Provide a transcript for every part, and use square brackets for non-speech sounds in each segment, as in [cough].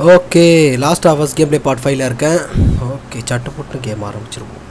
Okay last hours game play part ஃபைவ்ல இருக்கேன். Okay சட்டு போட்டு கேம் ஆரம்பிச்சிருவோம்.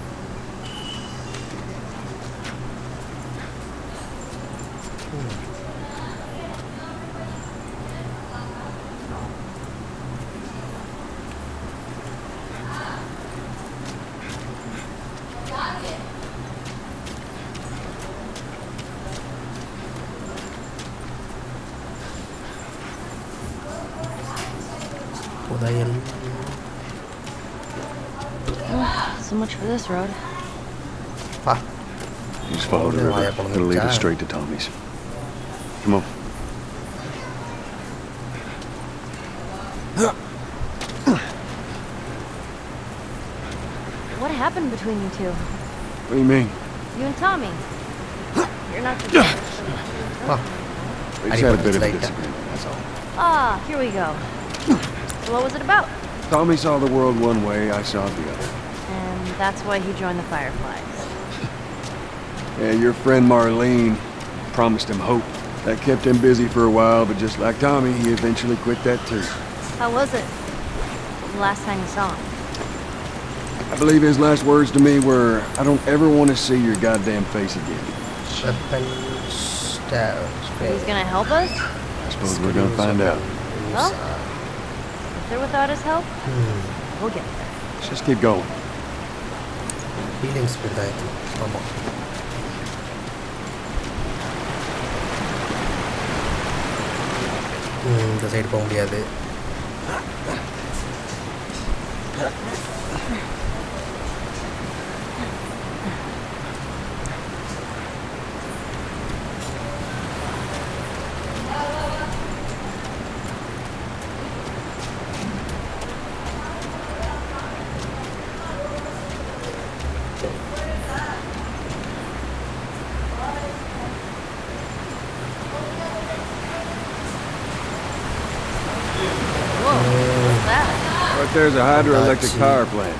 Straight to Tommy's. Come on. What happened between you two? What do you mean? You and Tommy? You're not the பா We had a bit of a disagreement, that's all. Ah, here we go. So what was it about? Tommy saw the world one way, I saw it the other. And that's why he joined the Fireflies. Yeah, your friend Marlene promised him hope. That kept him busy for a while, but just like Tommy, he eventually quit that too. How was it? The last time you saw him? I believe his last words to me were, I don't ever want to see your goddamn face again. He's gonna help us? I suppose we're gonna find out. Well, if they're without his help, we'll get there. Let's just keep going. Healing spirit, come on. இந்த side போக முடியாது. there's a hydroelectric power plant.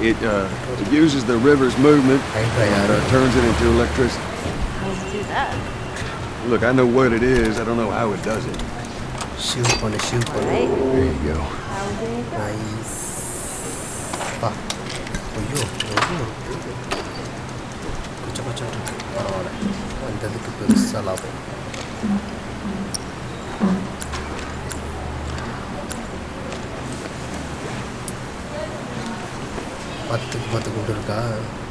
It, uh, uses the river's movement and uh, turns it into electricity. How does it do that? Look, I know what it is. I don't know how it does it. Shoot on the shoot on There you go. Nice. Oh, you. 干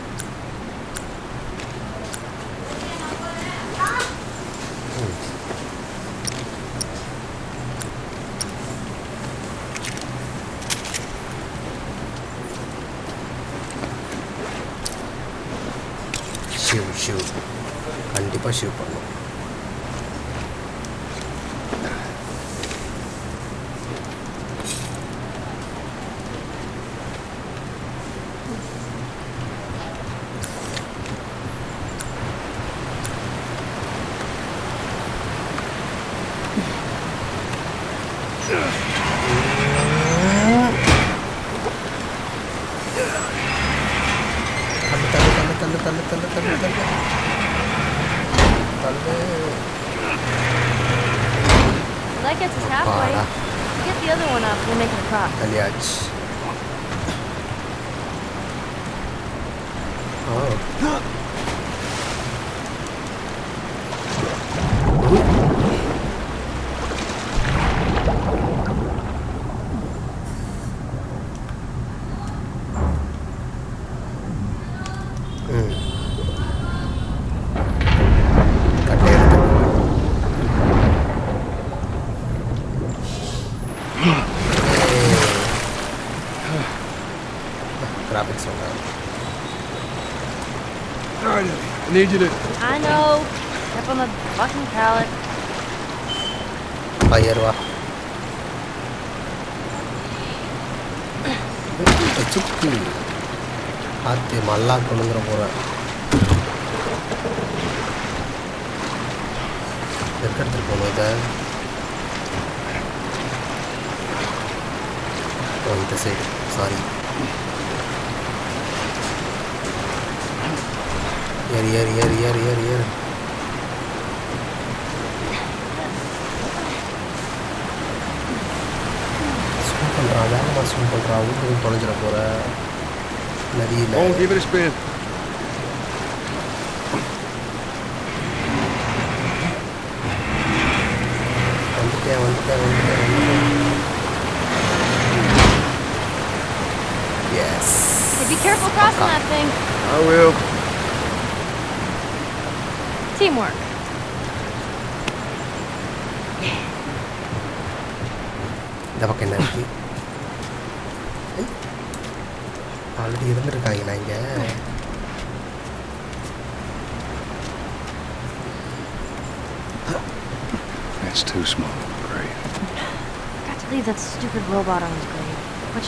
തല്ല് തല്ല് തല്ല് തല്ല് തല്ല് That gets us halfway. Get the other one up, we'll make it across. Блядь. Oh. Need you to. I know. Step on the fucking pallet. பையர்வா சுக்கு ஆத்தி மல்லா கொண்டுங்கிற போகிறேன் எதுக்கு எடுத்துகிட்டு போகணும் இதை இந்த side sorry Yeri yeri yeri yeri yeri yeri. Swim பண்ணுறா வேகமாக ஸ்விம் பண்ணுறா ஊருக்கு தொலைஞ்சிட போகிற நதியில் Oh, give it a spin. வந்துட்டேன் வந்துட்டேன் வந்துட்டேன் வந்துட்டேன் Yes. Hey, be careful crossing that thing. I will.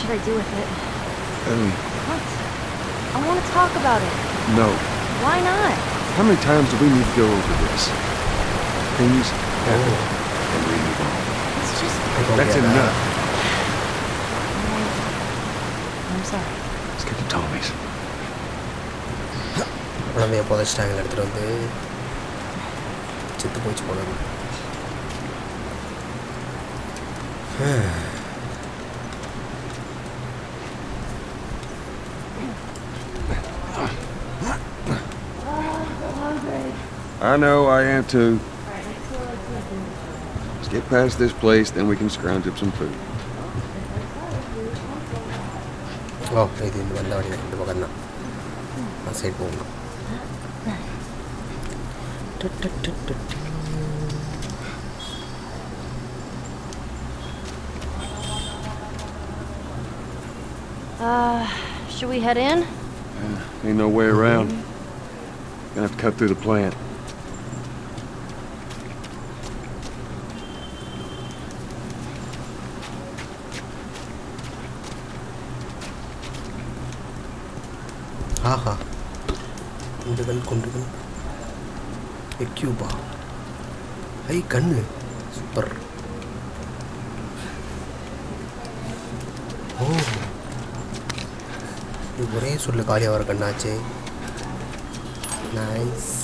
should I do with it? Ellie, What? I want to talk about it. no. Why not? How many times do we need to go over this? Things happen, and we move on. It's just. That's enough. I'm sorry. Let's get to Tommy's. குழந்தைய புதைச்சிட்டாங்க எடுத்துகிட்டு வந்து செத்து போச்சு போனது I know, I am too. Let's get past this place, then we can scrounge up some food. Okay ഇതിൽ നിന്ന് വന്ന വഴി കണ്ടിട്ട് പോകണം I സൈഡ് പോകണം Uh, should we head in? Yeah, ain't no way around. Gonna have to cut through the plant. எக்யூபா ஐ கண்ணு. சூப்பர் ஓ. இது ஒரே சொல்லு காலியாக வர கண்ணாச்சு. Nice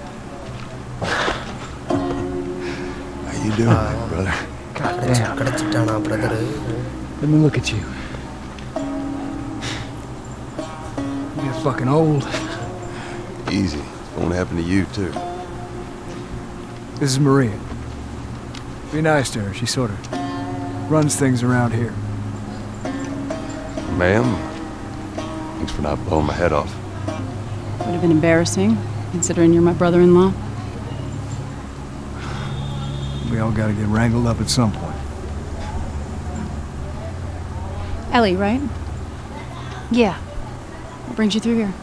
you doing, uh, brother? God brother. Let me look at you. You're fucking old. Easy. It's gonna happen to you, too. This is Maria. Be nice to her. She sort of runs things around here. Ma'am, thanks for not blowing my head off. Would have been embarrassing, considering you're my brother-in-law. We all gotta get wrangled up at some point. Ellie, right? Yeah. What brings you through here?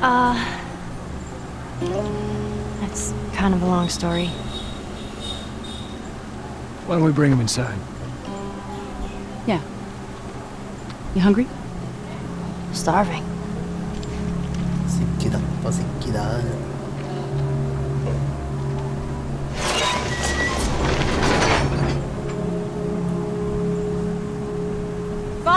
Uh. That's kind of a long story. Why don't we bring him inside? Yeah. You hungry? Starving.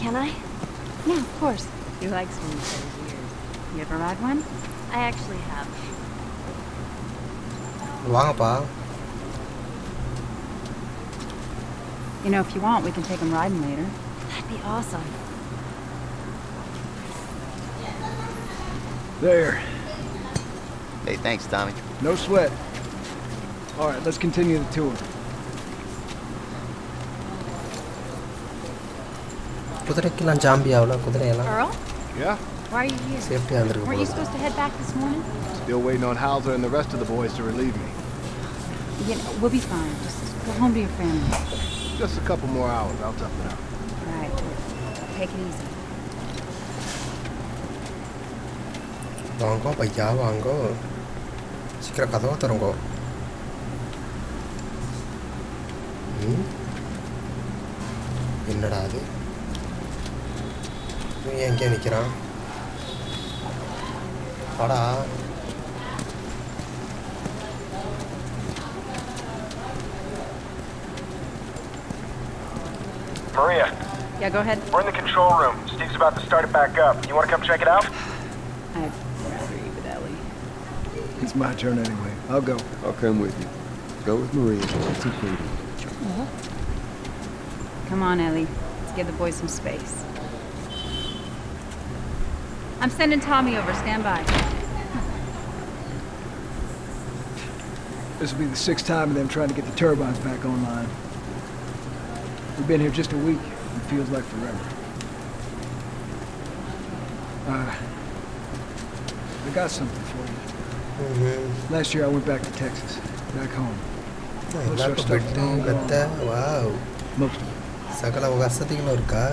Can I? Yeah, of course. He likes when you say weird. You ever ride one? I actually have. Wow, You know, if you want, we can take him riding later. That'd be awesome. There. Hey, thanks, Tommy. No sweat. All right, let's continue the tour. குதிரைக்கெல்லாம் zombie ஆகலாம் குதிரையெல்லாம் Earl? Yeah? Why are you here? சேஃப்டியாக இருந்திருக்கு Weren't you போல supposed to head back this morning? Still waiting on Hauser and the rest of the boys to relieve me. You know, we'll be fine. Just go home to your family. Just a couple more hours, I'll tough it out. All right. Take it easy. வாங்கோ பையா வாங்கோ சீக்கிரம் கதவை தருங்கோ ம்? என்னடா அது இவன் ஏன் எங்கே நிற்கிறான் வாடா Maria, Yeah, go ahead. we're in the control room. Steve's about to start it back up. You want to come check it out? I'd rather you with Ellie. It's my turn anyway. I'll go. I'll come with you. Go with Maria. It's included. Come on, Ellie. Let's give the boys some space. I'm sending Tommy over. Stand by. This will be the sixth time of them trying to get the turbines back online. We've been here just a week. It feels like forever. Uh, I got something for you. Last year I went back to Texas, back home. எல்லாருக்கும் bed மெத்த wow Most of it. சகல வசதிகளும் இருக்கா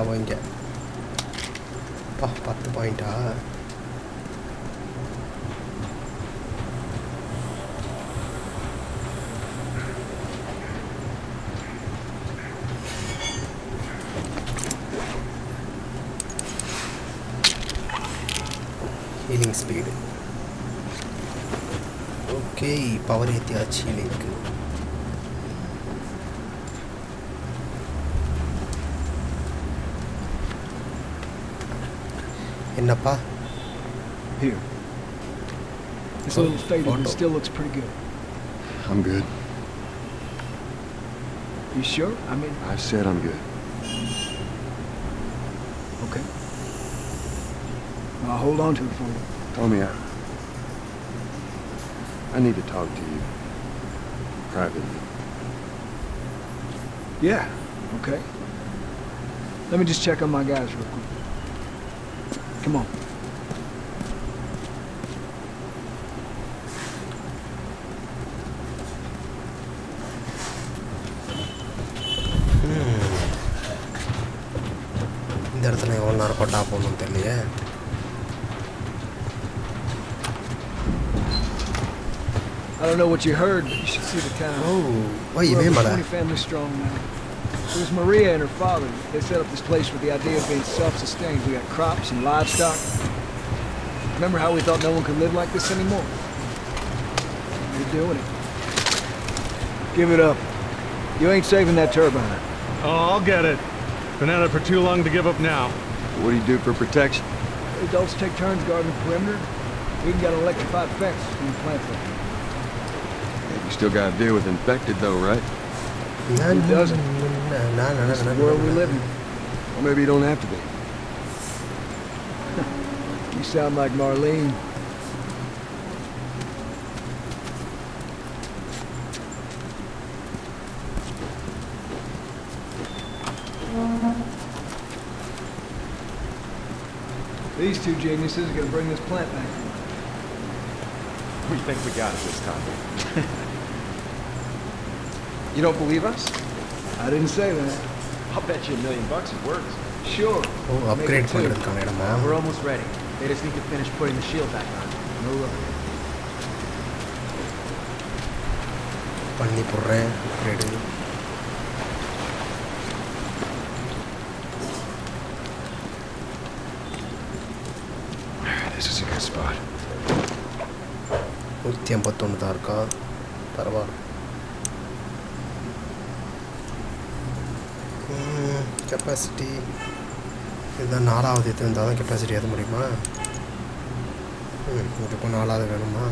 வரைக்கும் faded, it still looks pretty good. I'm good. You sure? I mean, I said I'm good. okay. I'll hold on to it for you. Tommy, I... I need to talk to you. Privately. Yeah, okay. Let me just check on my guys real quick. Come on. know what you heard, but you should see the town. Oh, what do you mean by that? family strong man. It was Maria and her father. They set up this place with the idea of being self-sustained. We got crops and livestock. Remember how we thought no one could live like this anymore? You're doing it. Give it up. You ain't saving that turbine. Oh, I'll get it. Been at it for too long to give up now. What do you do for protection? Adults take turns guarding the perimeter. We can get an electrified fence and plant them. You still gotta deal with infected though, right? No, he doesn't. No, no, no, That's the world we live in. Or maybe you don't have to be. [laughs] you sound like Marlene. These two geniuses are gonna bring this plant back. We think we got it this time. [laughs] You don't believe us? I didn't say that. I'll bet you a million bucks it works. Sure. Oh, upgrade two. Uh, we're almost ready. They just need to finish putting the shield back on. No rush. பண்ணி போடுறேன் upgrade நூற்றி ஐம்பத்தொன்று தான் இருக்கா பரவாயில்ல capacity இதுதான் நாலாவது இது இருந்தால் தான் கெப்பாசிட்டி ஏற்ற முடியுமா? இதுக்கும் நாலாவது வேணுமா?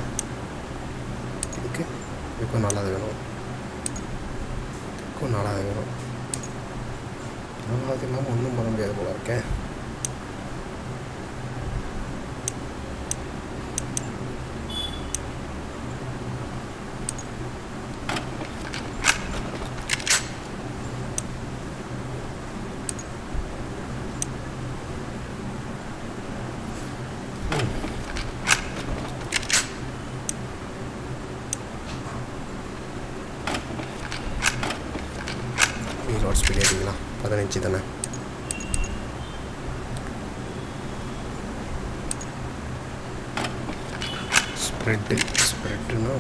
இதுக்கு இதுக்கும் நாலாவது வேணும். இதுக்கும் நாலாவது வேணும். நாலாவது இல்லாமல் ஒன்றும் பண்ண முடியாது போல இருக்கேன்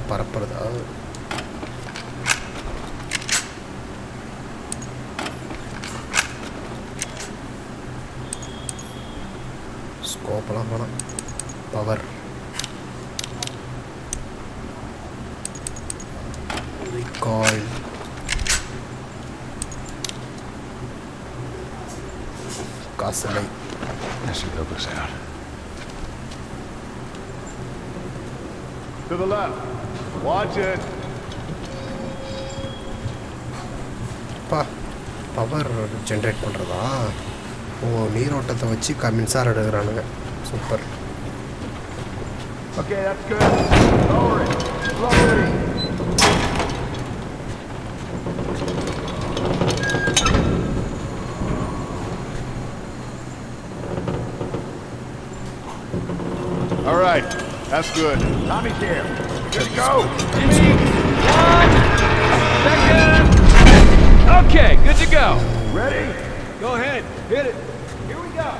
பரப்புறது. அதாவது ஸ்கோப்பெல்லாம் போனால் power the left. Watch it. பா பவர் ஜென்ரேட் பண்ணுறதா ஓ நீரோட்டத்தை வச்சு க மின்சாரம் எடுக்கிறானுங்க super Okay, that's good. Lower it. Lower it. All right, that's good. Tommy's here. Good to go. Okay, good to go. Ready? Go ahead, hit it. Here we go.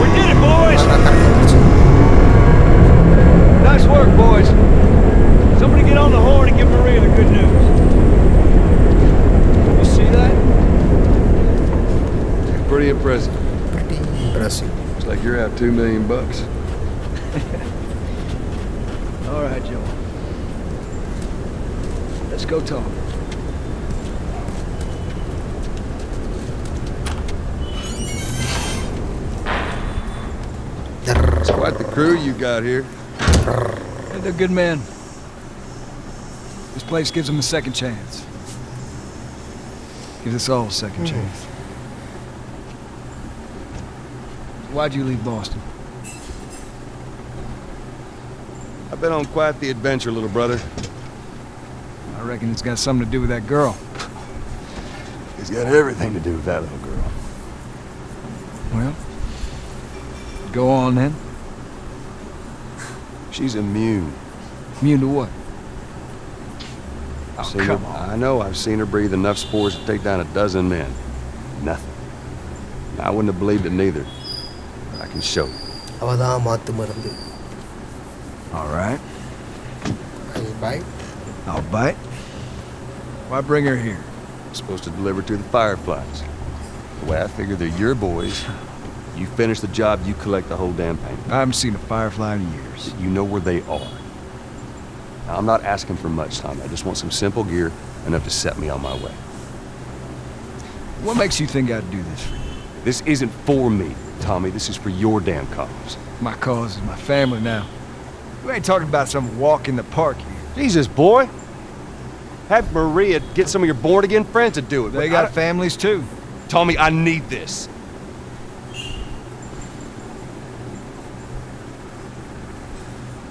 We did it, boys. Nice work, boys. Somebody get on the horn and give Maria the good news. You see that? Pretty impressive. pretty impressive Looks like you're out two million bucks. All right, Joel. Let's go talk. It's quite the crew you got here. Hey, they're good men. This place gives them a second chance. Gives us all a second hmm. chance. Why'd you leave Boston? I've been on quite the adventure, little brother. I reckon it's got something to do with that girl. It's got everything to do with that little girl. Well, go on then. She's immune. Immune to what? I've Oh, seen her- come on. I know I've seen her breathe enough spores to take down a dozen men. Nothing. I wouldn't have believed it neither. But I can show you. அவள் தான் மாற்று மருந்து All right. Bye I'll bite. Why bring her here? Supposed to deliver to the Fireflies. The way I figure they're your boys. [laughs] You finish the job, you collect the whole damn payment. I haven't seen a firefly in years. You know where they are. Now, I'm not asking for much, Tommy. I just want some simple gear, enough to set me on my way. What makes you think I'd do this for you? This isn't for me, Tommy. This is for your damn cause. My cause is my family now. We ain't talking about some walk in the park here. Jesus, boy. Have Maria get some of your born-again friends to do it. They got families too. Tommy, I need this.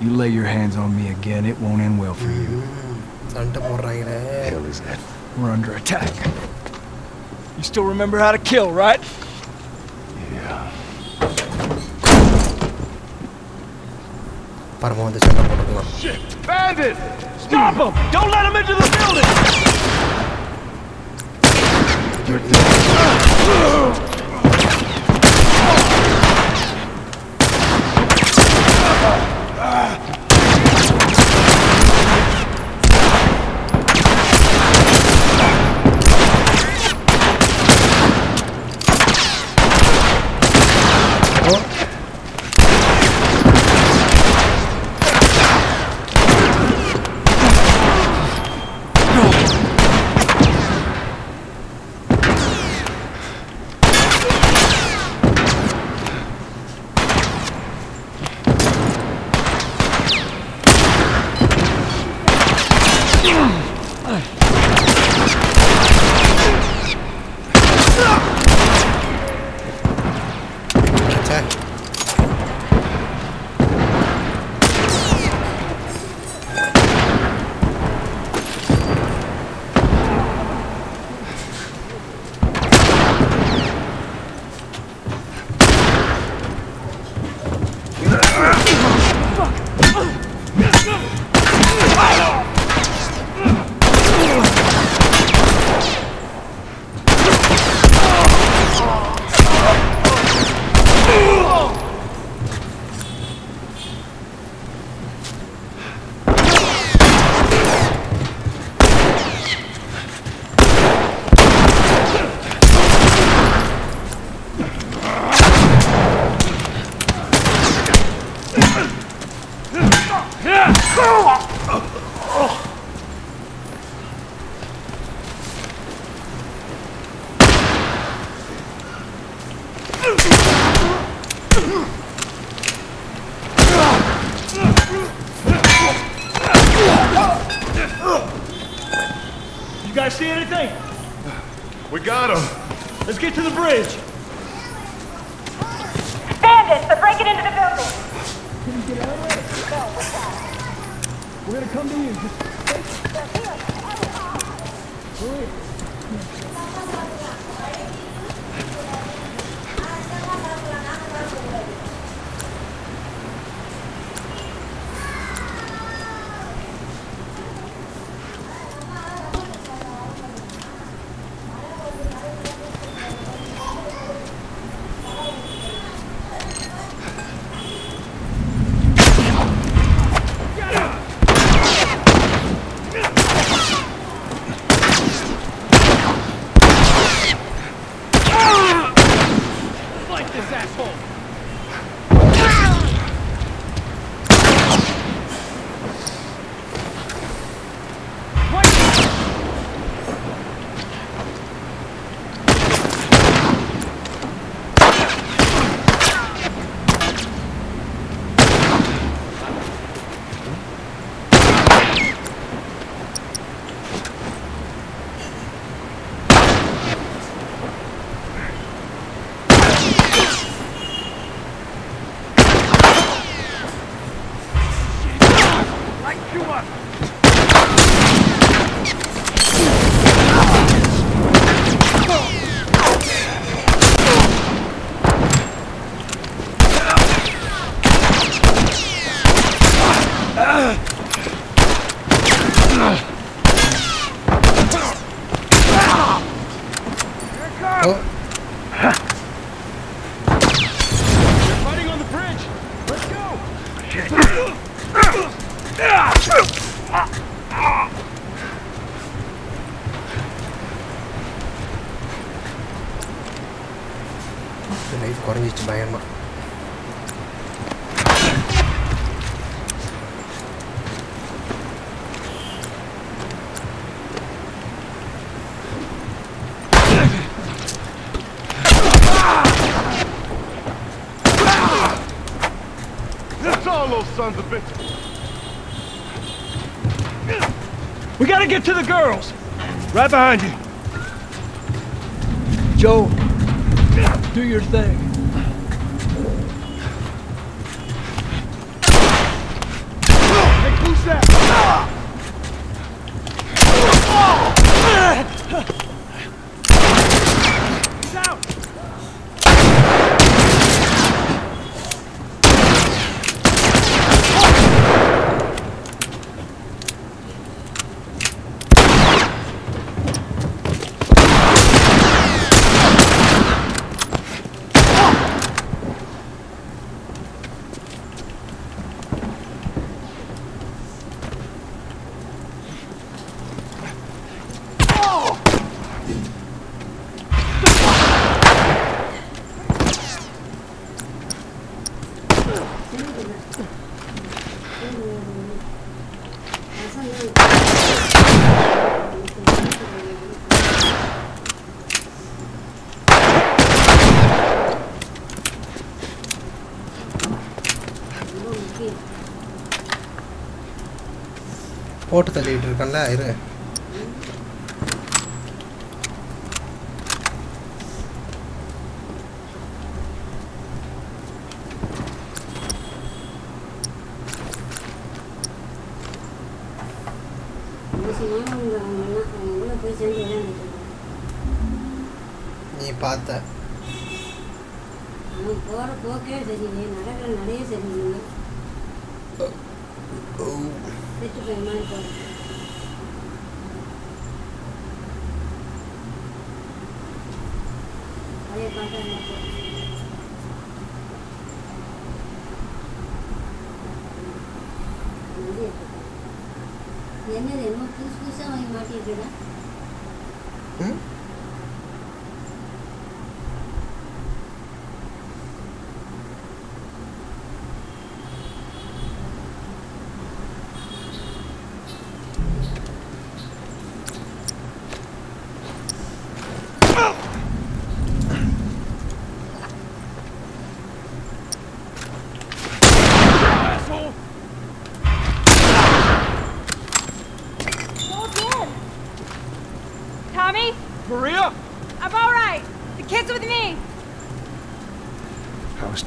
You lay your hands on me again, it won't end well for you. Hell is that? We're under attack. You still remember how to kill, right? Yeah. Shit! Bandit! Stop him! Don't let him into the building! You're dead. You பயமா sons of bitches. We gotta get to the girls. Right behind you. Joel, do your thing. He's out! போட்டு தள்ளிட்டு இருக்கேன்ல இரு.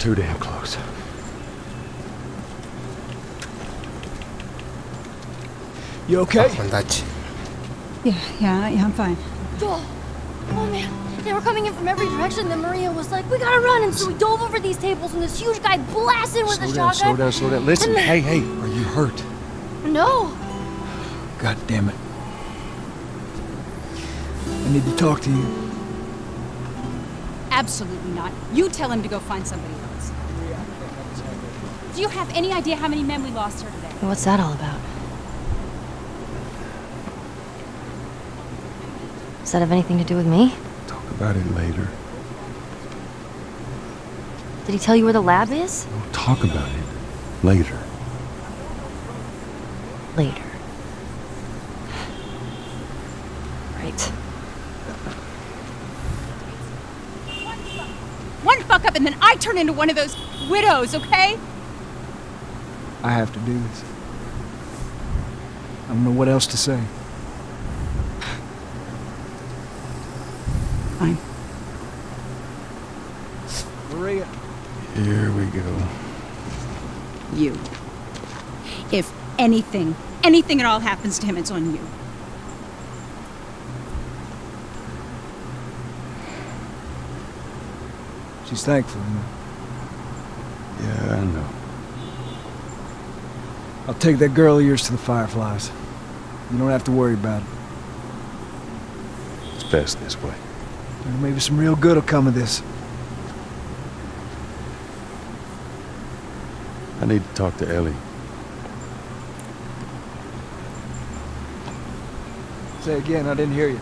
too damn close. You okay? Yeah, yeah, yeah, I'm fine. Oh, oh man, they were coming in from every direction. Then Maria was like, "We gotta run," and so we dove over these tables, and this huge guy blasted with slow a down, shotgun. Slow down, slow down. Listen, hey, hey, are you hurt? No. God damn it! I need to talk to you. Absolutely not. You tell him to go find somebody do you have any idea how many men we lost here today? What's that all about? Does that have anything to do with me? Talk about it later. Did he tell you where the lab is? We'll talk about it later. Later. Right. One fuck up and then I turn into one of those widows, okay? I have to do this. I don't know what else to say. Fine. Maria. Here we go. You. If anything, anything at all happens to him, it's on you. She's thankful, you know. Yeah, I know. I'll take that girl of yours to the Fireflies. You don't have to worry about it. It's best this way. Maybe some real good will come of this. I need to talk to Ellie. Say again, I didn't hear you.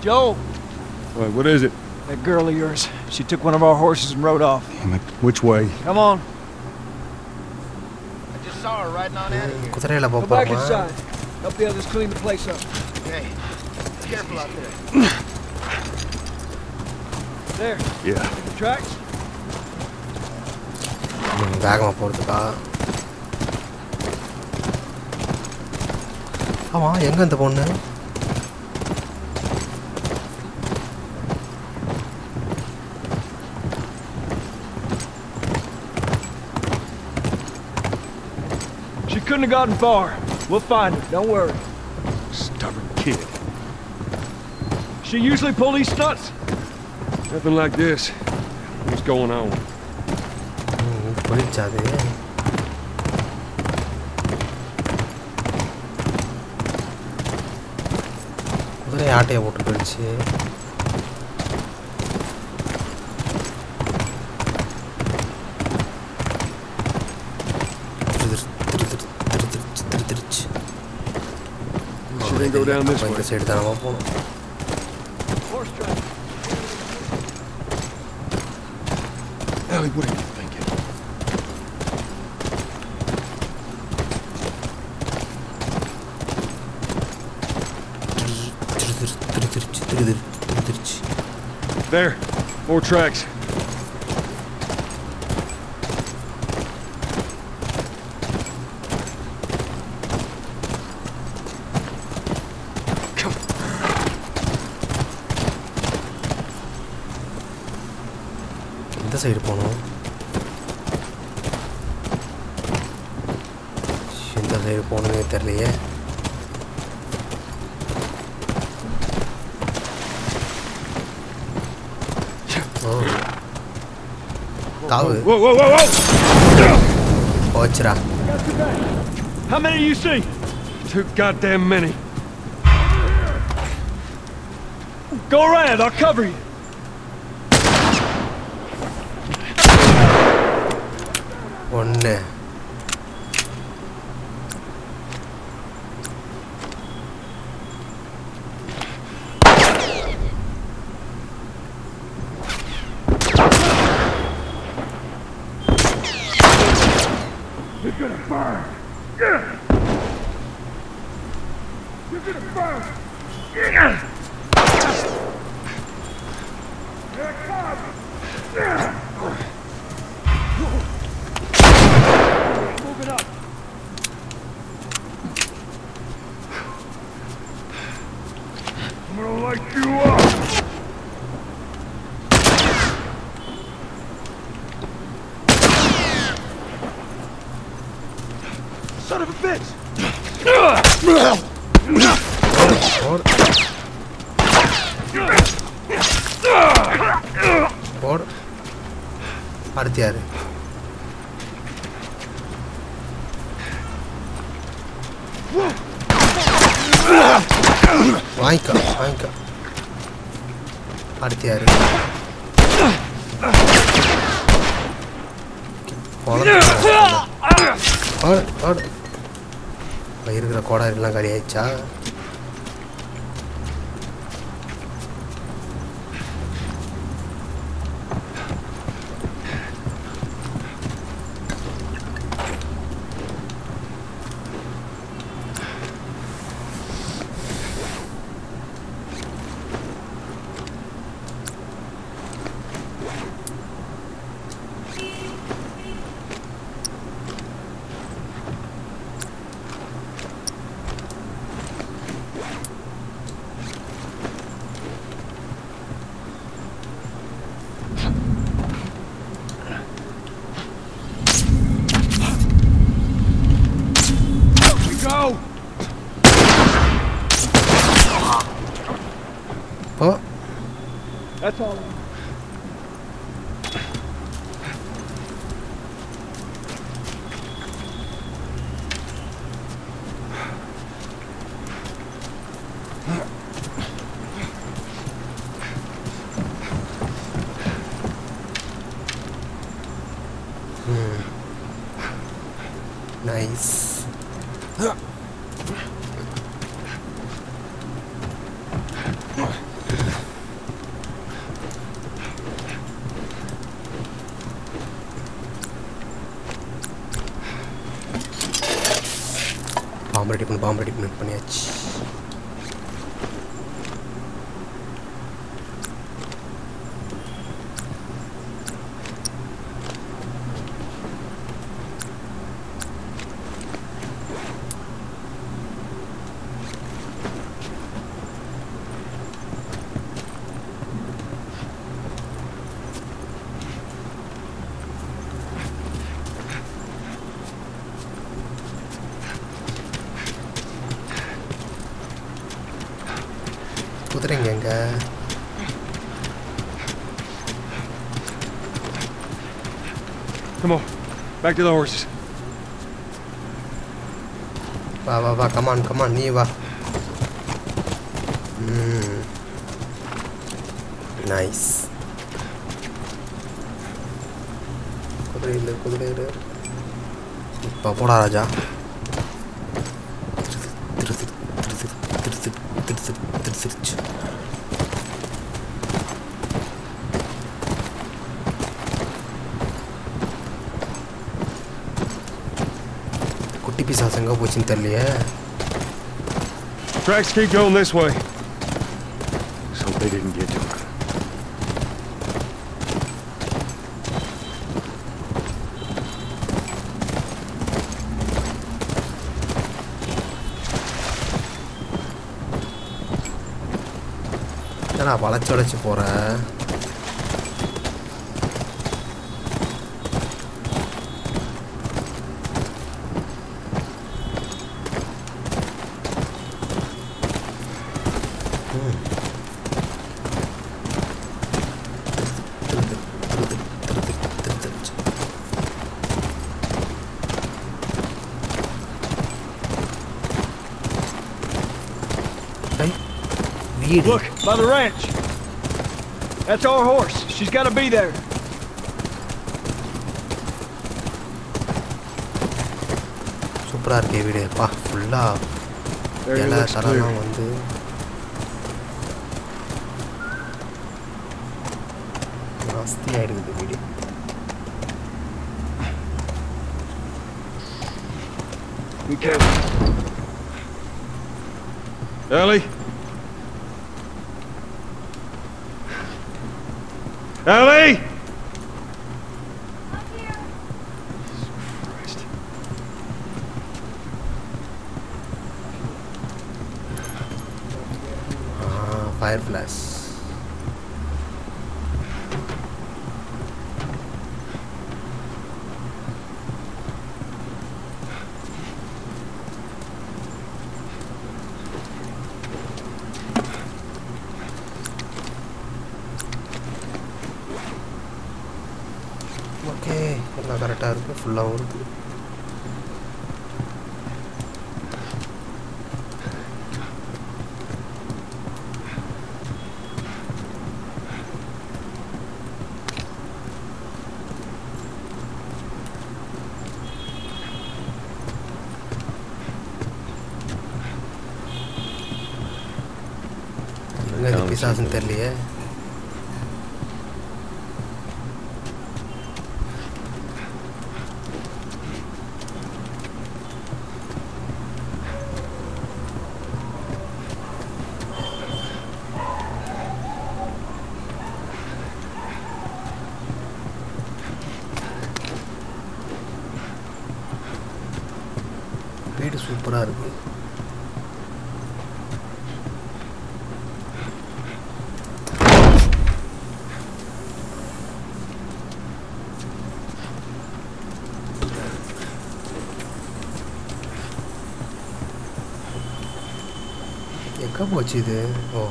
Joel! Wait, what is it? That girl of yours. She took one of our horses and rode off. Damn it. Which way? Come on. குதிரையில் போக Go back போகிறோமா inside. Help the others clean the place up. Hey, careful out there. There. Yeah. The tracks? ம், வேகமாக போகிறதுக்கா ஆமாம் எங்கே இந்த பொண்ணு couldn't have gotten far. We'll find her. Don't worry. Stubborn kid. She usually pull these stunts. Nothing like this. What's going on? ம், போயிடுச்சா அது குதிரை ஆட்டையை போட்டு போயிடுச்சு go down this way. Down what are you thinking? There, more tracks. எந்த side போகணும் எந்த சைடு போகணுன்னே தெரியலையே ஓ தாவு Whoa, whoa, whoa, whoa! போச்சுடா How many do you see? Too goddamn many. Go around, I'll cover you. Back to the horses. வா வா வா come on come on நீ வா ம் நைஸ் குதிரையில் குதிரையில் இப்போ போடா ராஜா பிசாஸ் எங்கே போச்சுன்னு தெரியலையே Tracks keep going this way. So they didn't get to her. ஏன்னா வளைச்சு வளைச்சு போகிற வீடு Look, by the ranch. That's our horse. She's got to be there. சூப்பராக இருக்கே வீடு பா ஃபுல்லாக Area இலை looks தரலாம் clear. வந்து நாஸ்தியாக இருக்குது வீடு Be careful. Ellie? Ellie? போச்சு இது ஓ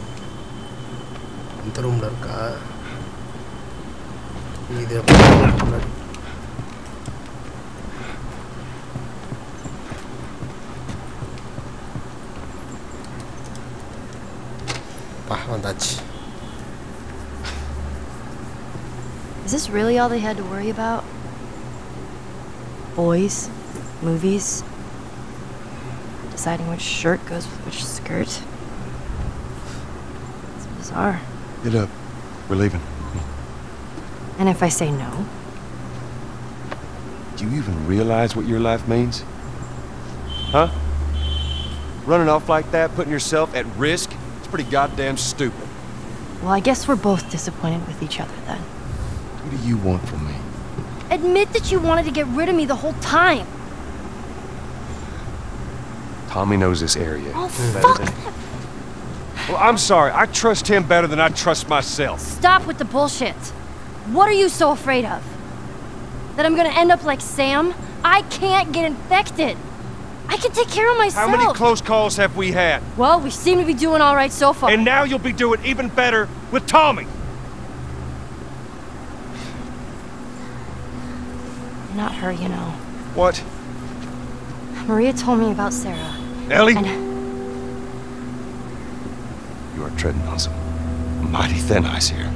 இந்த ரூமில் இருக்கா இது முன்னாடி பா வந்தாச்சு Is this really all they had to worry about? Boys, movies, deciding which shirt goes with which skirt. It's bizarre. Get up. We're leaving. And if I say no? Do you even realize what your life means? Huh? Running off like that, putting yourself at risk? It's pretty goddamn stupid. Well, I guess we're both disappointed with each other then. What do you want from me? Admit that you wanted to get rid of me the whole time. Tommy knows this area. Oh, fuck than- Well, I'm sorry. I trust him better than I trust myself. Stop with the bullshit. What are you so afraid of? That I'm gonna end up like Sam? I can't get infected. I can take care of myself. How many close calls have we had? Well, we seem to be doing all right so far. And now you'll be doing even better with Tommy. Not her, you know. What? Maria told me about Sarah. Ellie? And Treading on some mighty thin ice here.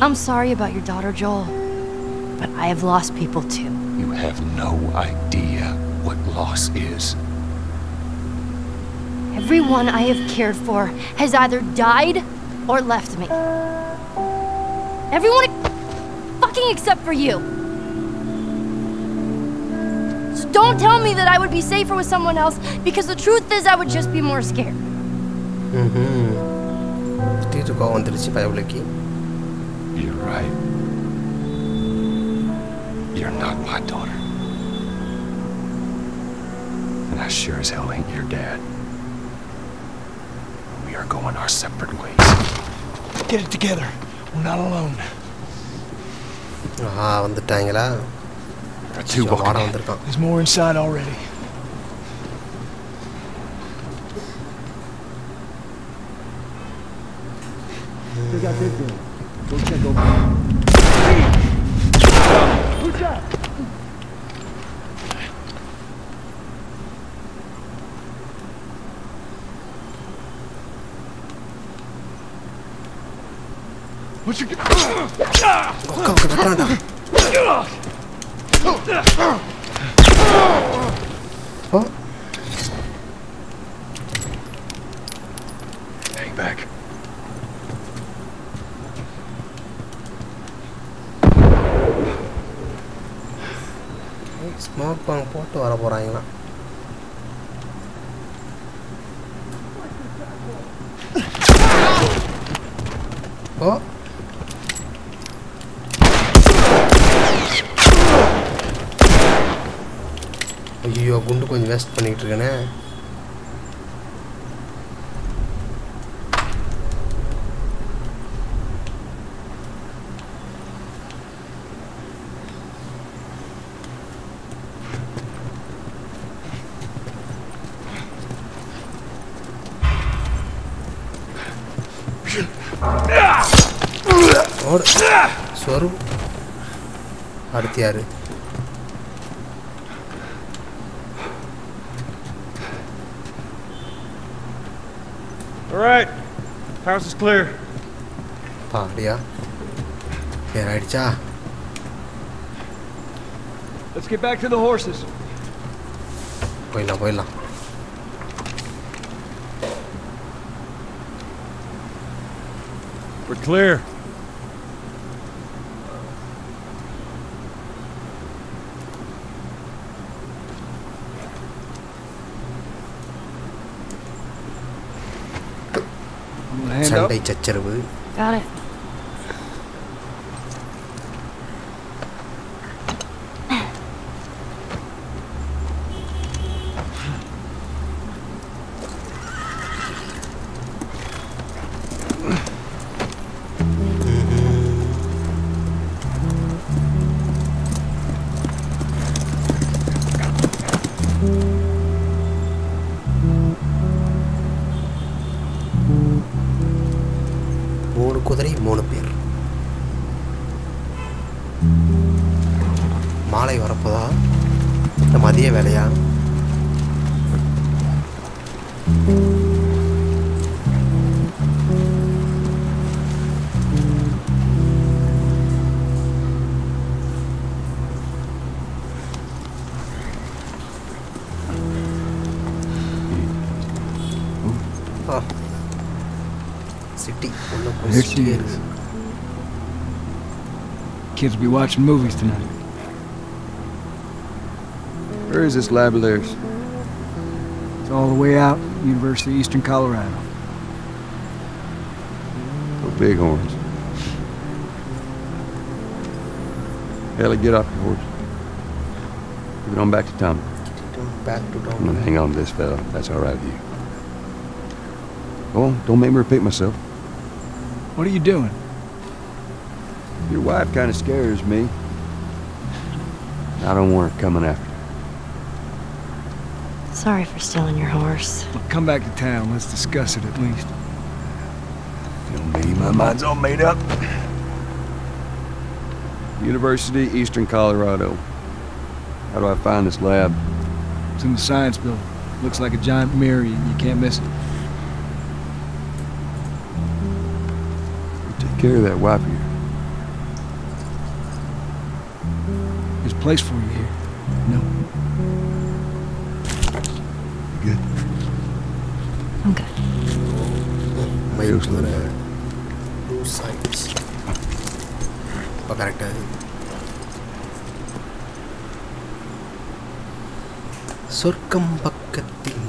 I'm sorry about your daughter, Joel. But I have lost people too. You have no idea what loss is. Everyone I have cared for has either died or left me. Everyone fucking except for you. So don't tell me that I would be safer with someone else because the truth is I would just be more scared. ம் திடீர்னு கோவம் வந்துருச்சு பயவுலைக்கு You're right. You're not my daughter. And I sure as hell ain't your dad. We are going our separate ways. Get it together. We're not alone. ஆ வந்துட்டாங்களா Two வாட ち焦ってこっちはどうか輪っかをくらったんだあっ。smoke bomb போட்டு வர போகிறாங்களாம் ஓ. ஐயோ குண்டு கொஞ்சம் வேஸ்ட் பண்ணிக்கிட்டு இருக்கேனே. ihtiyarı. All right. House is clear. Pangria. Let's get back to the horses. Vuela, vuela. We're clear. Sunday Chacharvu. Got it. Kids will be watching movies tonight. Where is this lab of theirs? It's all the way out, University of Eastern Colorado. Go Bighorns. Ellie, get off your horse. Give it on back to Tommy. back to I'm gonna hang on to this fella. That's all right with you. Go on, don't make me repeat myself. What are you doing? Your wife kind of scares me. I don't want her coming after. Sorry for stealing your horse. Well, come back to town. Let's discuss it at least. Feel me, my mind's all made up. University, Eastern Colorado. How do I find this lab? It's in the science building. Looks like a giant mirror. You, you can't miss it. Take care of that wife place for you here. No. You good? I'm good. Mayos lo de Osiris. Pa character. சொர்க்கம் பக்கத்தில்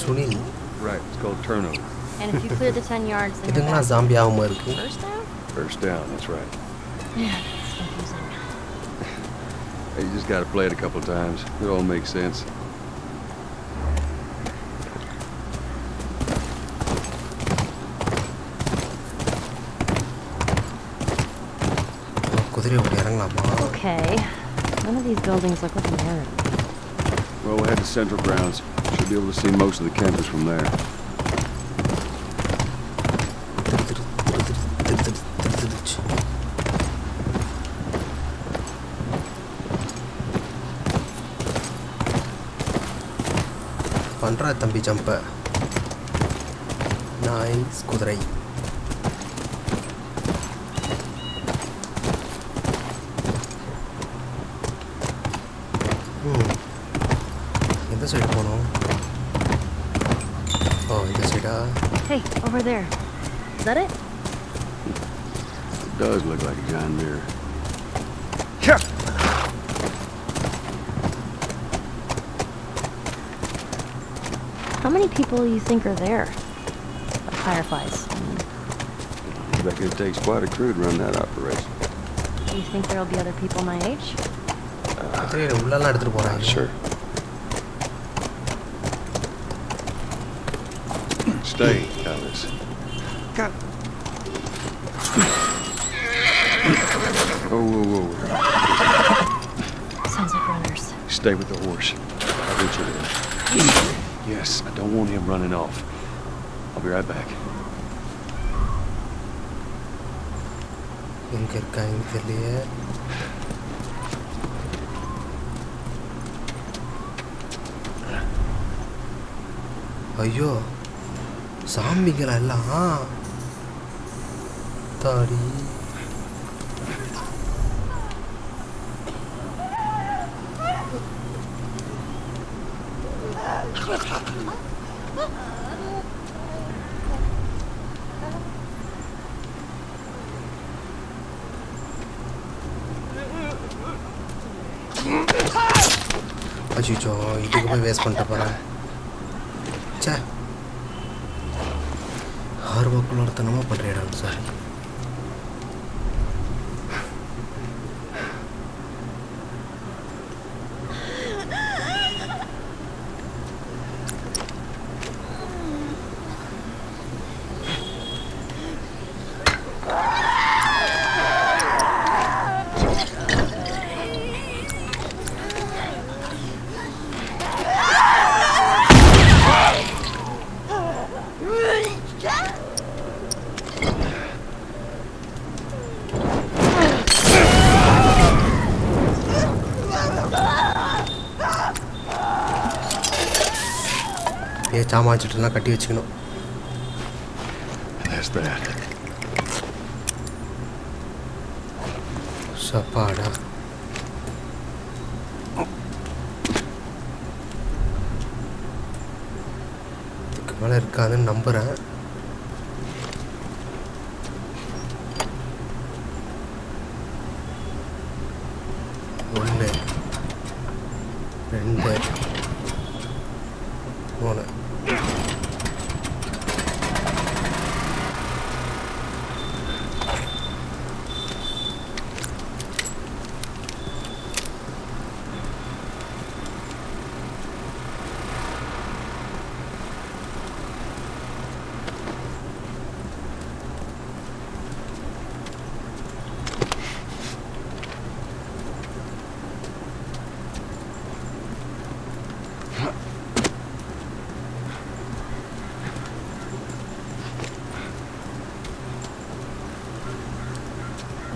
Sunil Right, it's called turnover. And if you clear the 10 yards, then you're இதுங்களா back. Zombie ஆகாம இருக்கு First down? First down, that's right. Yeah, it's confusing. Hey, [laughs] you just gotta play it a couple times. It all makes sense. குதிரை ஓடி இறங்கலாமா Okay. None of these buildings look like an area. Well, we'll head to Central Grounds. Should be able to see most of the campus from there. பண்ணுற தம்பி ஜம்பை நாய் குதிரை எந்த side போகணும் ஓ இந்த சைடா Hey, over there. Is that it? It does look like a giant mirror. many people do you think are there? Like fireflies, I reckon bet it takes quite a crew to run that operation. Do you think there'll be other people my age? Uh, sure. Stay, Alice. God. Oh, whoa, whoa. Sounds like runners. Stay with the horse. I'll reach it. Yes, I don't want him running off. I'll be right back. bunker kind के लिए ಅಯ್ಯೋ ಸಾಂಬಿಗೆಲ್ಲ ತಾಡಿ சாமான் வச்சுட்டுலாம் கட்டி வச்சுக்கணும்.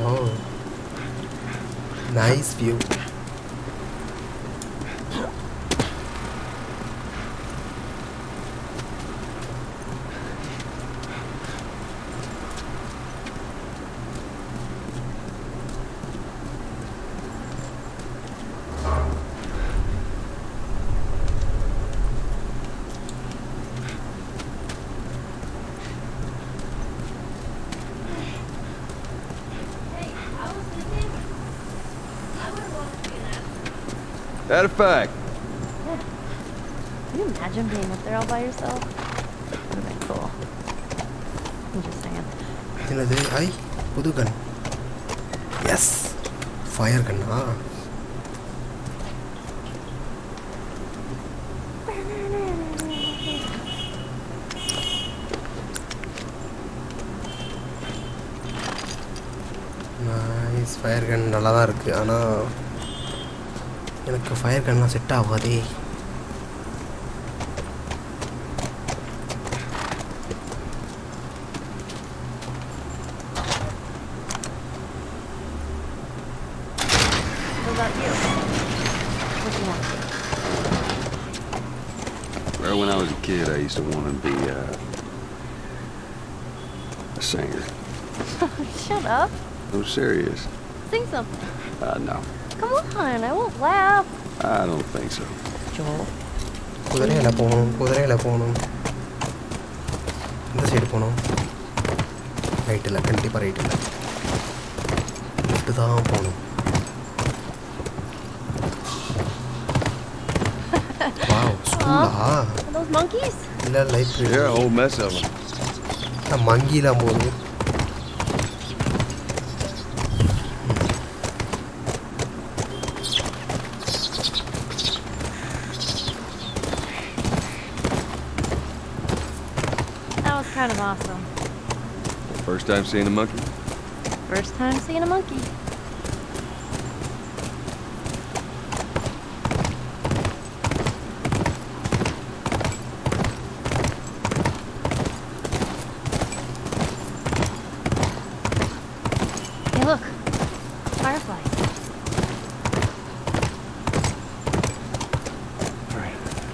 Oh, nice view. a fact. Can you imagine being up there all by yourself? Would have been cool. I'm just saying. என்னது ஐ புது கன் S fire கன்னா nice fire gun நல்லா தான் இருக்குது ஆனால் எனக்கு ஃபயர் கன்லாம் set Aagathey What about you? What do you want? Well, when I was a kid, I used to want to be uh, a singer. [laughs] Shut up. I'm serious. Sing something. Uh, no, Come On, I won't laugh. I don't think so. Joel. குதிரையில் போகணும் குதிரையில் போகணும் இந்த side போகணும் right இல்லை கண்டிப்பாக right இல்லை left தான் போகணும் வாவ் ஸ்கூலா Are those monkeys? இல்லை whole mess of them. மங்கிலாம் போகுது First time seeing a monkey? First time seeing a monkey. Hey,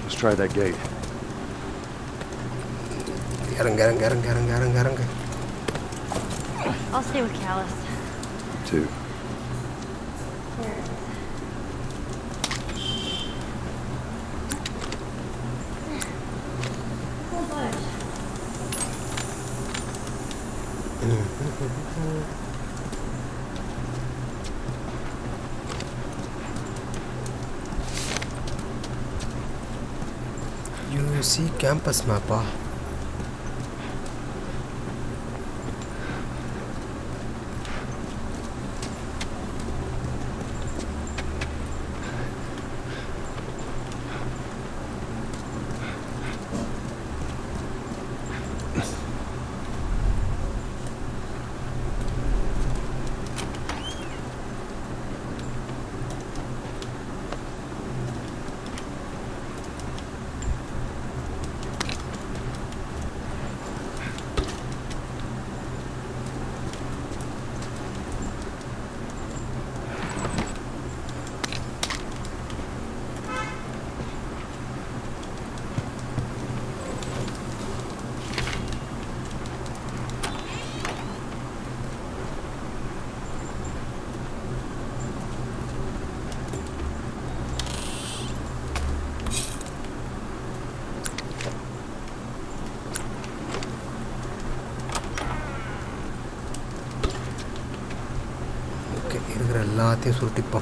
Try that gate. Get him, get him, get him, get him, get him, get him. Stay with Callus. Two. [laughs] You see campus mappa. ಮಾತೆ ಸುರುಟಿಪ್ಪ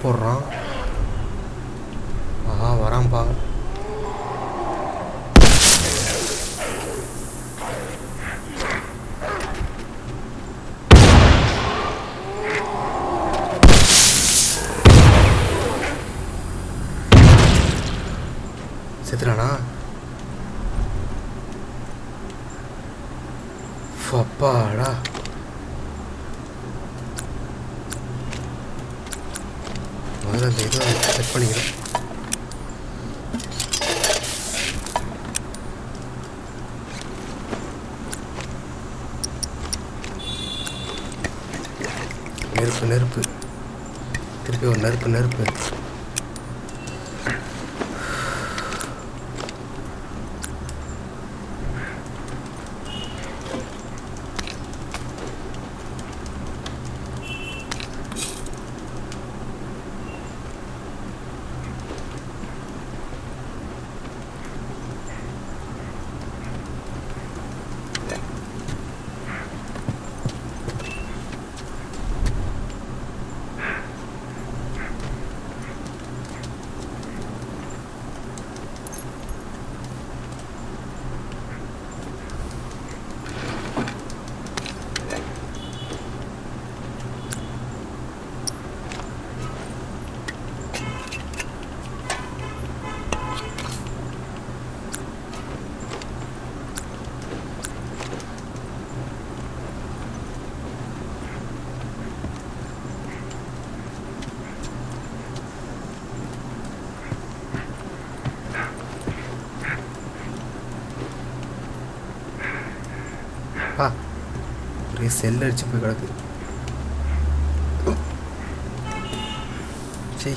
porro Hablar, pues. அப்படியே செல் அடிச்சு போய் கிடக்கு. சரி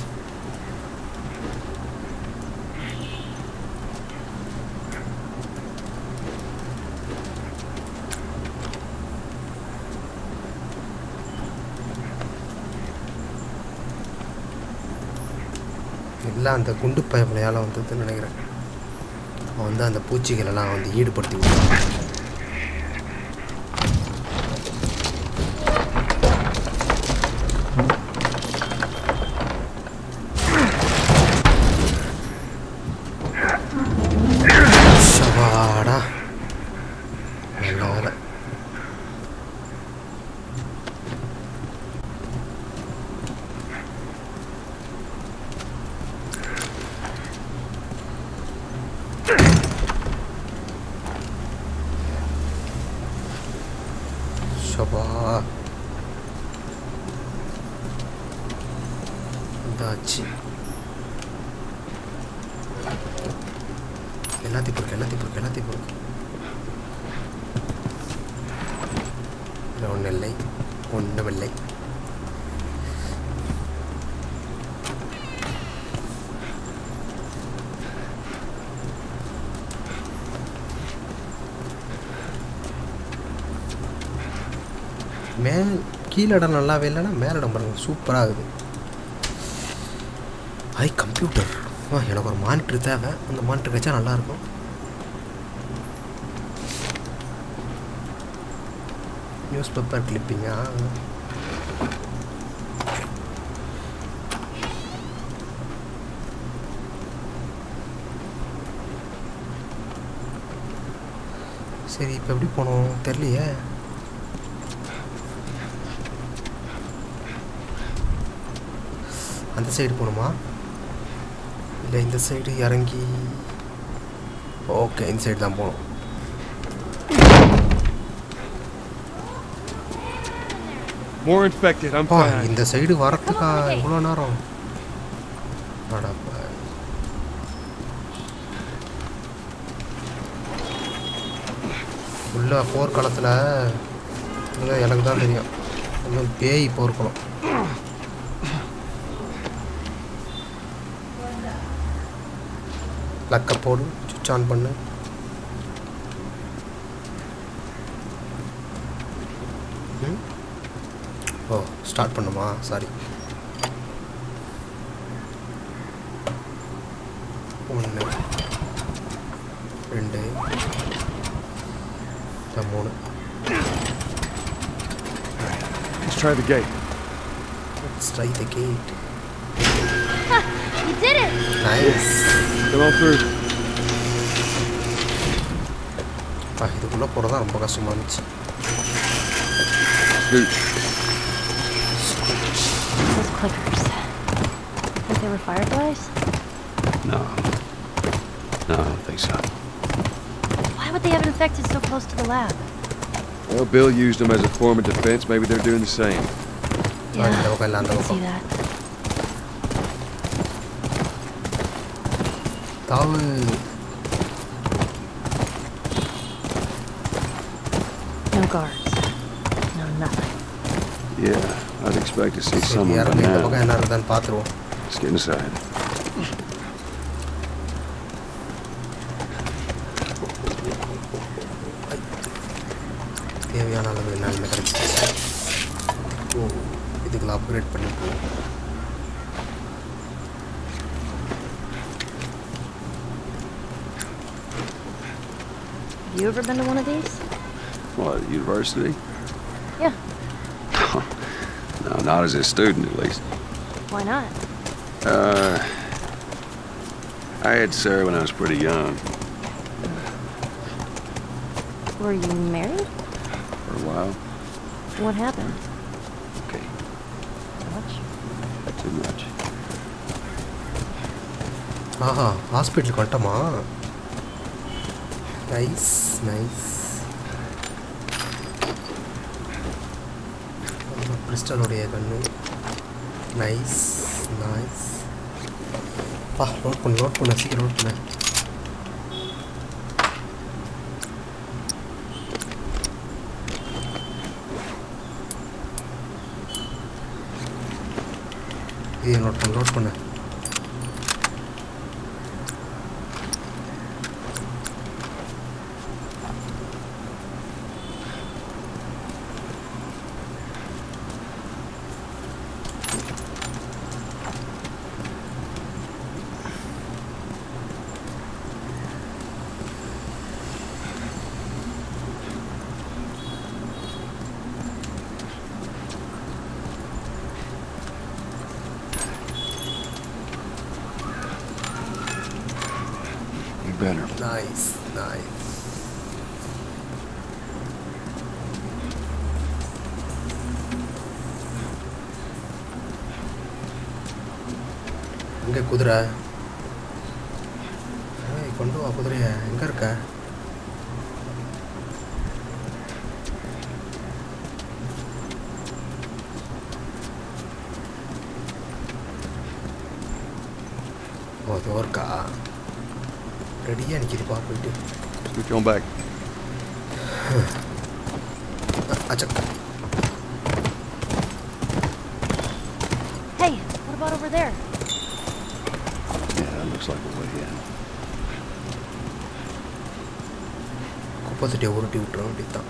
எல்லாம் அந்த குண்டு பயமலையால் வந்ததுன்னு நினைக்கிறேன். அவன் வந்து அந்த பூச்சிகளெல்லாம் வந்து ஈடுபடுத்தி விட்டான். கீழே இடம் நல்லாவே இல்லைன்னா மேலே இடம் பாருங்க சூப்பராக இருக்குது. ஐ கம்ப்யூட்டர் எனக்கு ஒரு மானிட்டர் தேவை. அந்த மானிட்டர் வச்சா நல்லாயிருக்கும். நியூஸ் பேப்பர் கிளிப்பிங்கா சரி இப்போ எப்படி போனோம் தெரியலையே. அந்த சைடு போகணுமா இல்லை இந்த சைடு இறங்கி ஓகே இந்த சைடு தான் போகணும் More infected. I'm fine. இந்த சைடு வரத்துக்கா இவ்வளோ நேரம் அடப்பா. போர்க்களத்தில் இல்லை எனக்கு தான் தெரியும் இன்னும் பேய் போர்க்களம் லக்கை போடு சுவிட்ச் ஆன் பண்ணு ம்? ஓ ஸ்டார்ட் பண்ணுமா சாரி ஒன்று ரெண்டு இந்த மூணு Let's try the gate. Let's try the gate. [laughs] did it! Nice Come on through. பா இதுக்குள்ளே போகிறது தான் ரொம்ப கஷ்டமாக இருந்துச்சு Scoot. Those clickers. Think they were fireflies? No. No, I don't think so. Why would they have infected so close to the lab? Well, Bill used them as a form of defense. Maybe they're doing the same. ஆ, இந்த பக்கம் இல்லை அந்த I can see பக்கம் that. தாவு guards. No nothing. Yeah, I'd expect to see சரி someone by இறங்கி இந்த now. பக்கம் என்ன இருக்குதான்னு பார்த்துருவோம் Let's get inside. தேவையான அளவு என்னாலுமே கிடைச்சிச்சு ஓ இதுக்குள்ள அப்கிரேட் பண்ணிப்போம் Have you ever been to one of these? University? Yeah. [laughs] no, not as a student, at least. Why not? Uh, I had Sarah when I was pretty young. Were you married? For a while. What happened? Okay. Too much? Not too much. ఆహా హాస్పిటల్కి కొంటామా Nice, nice. கிறிஸ்டலுடைய கண்ணு nice nice பா note பண்ணு note பண்ணு சீக்கிரம் note பண்ணு ஆப்போசிட்டை உருட்டி விட்டுரும் அப்படி தான்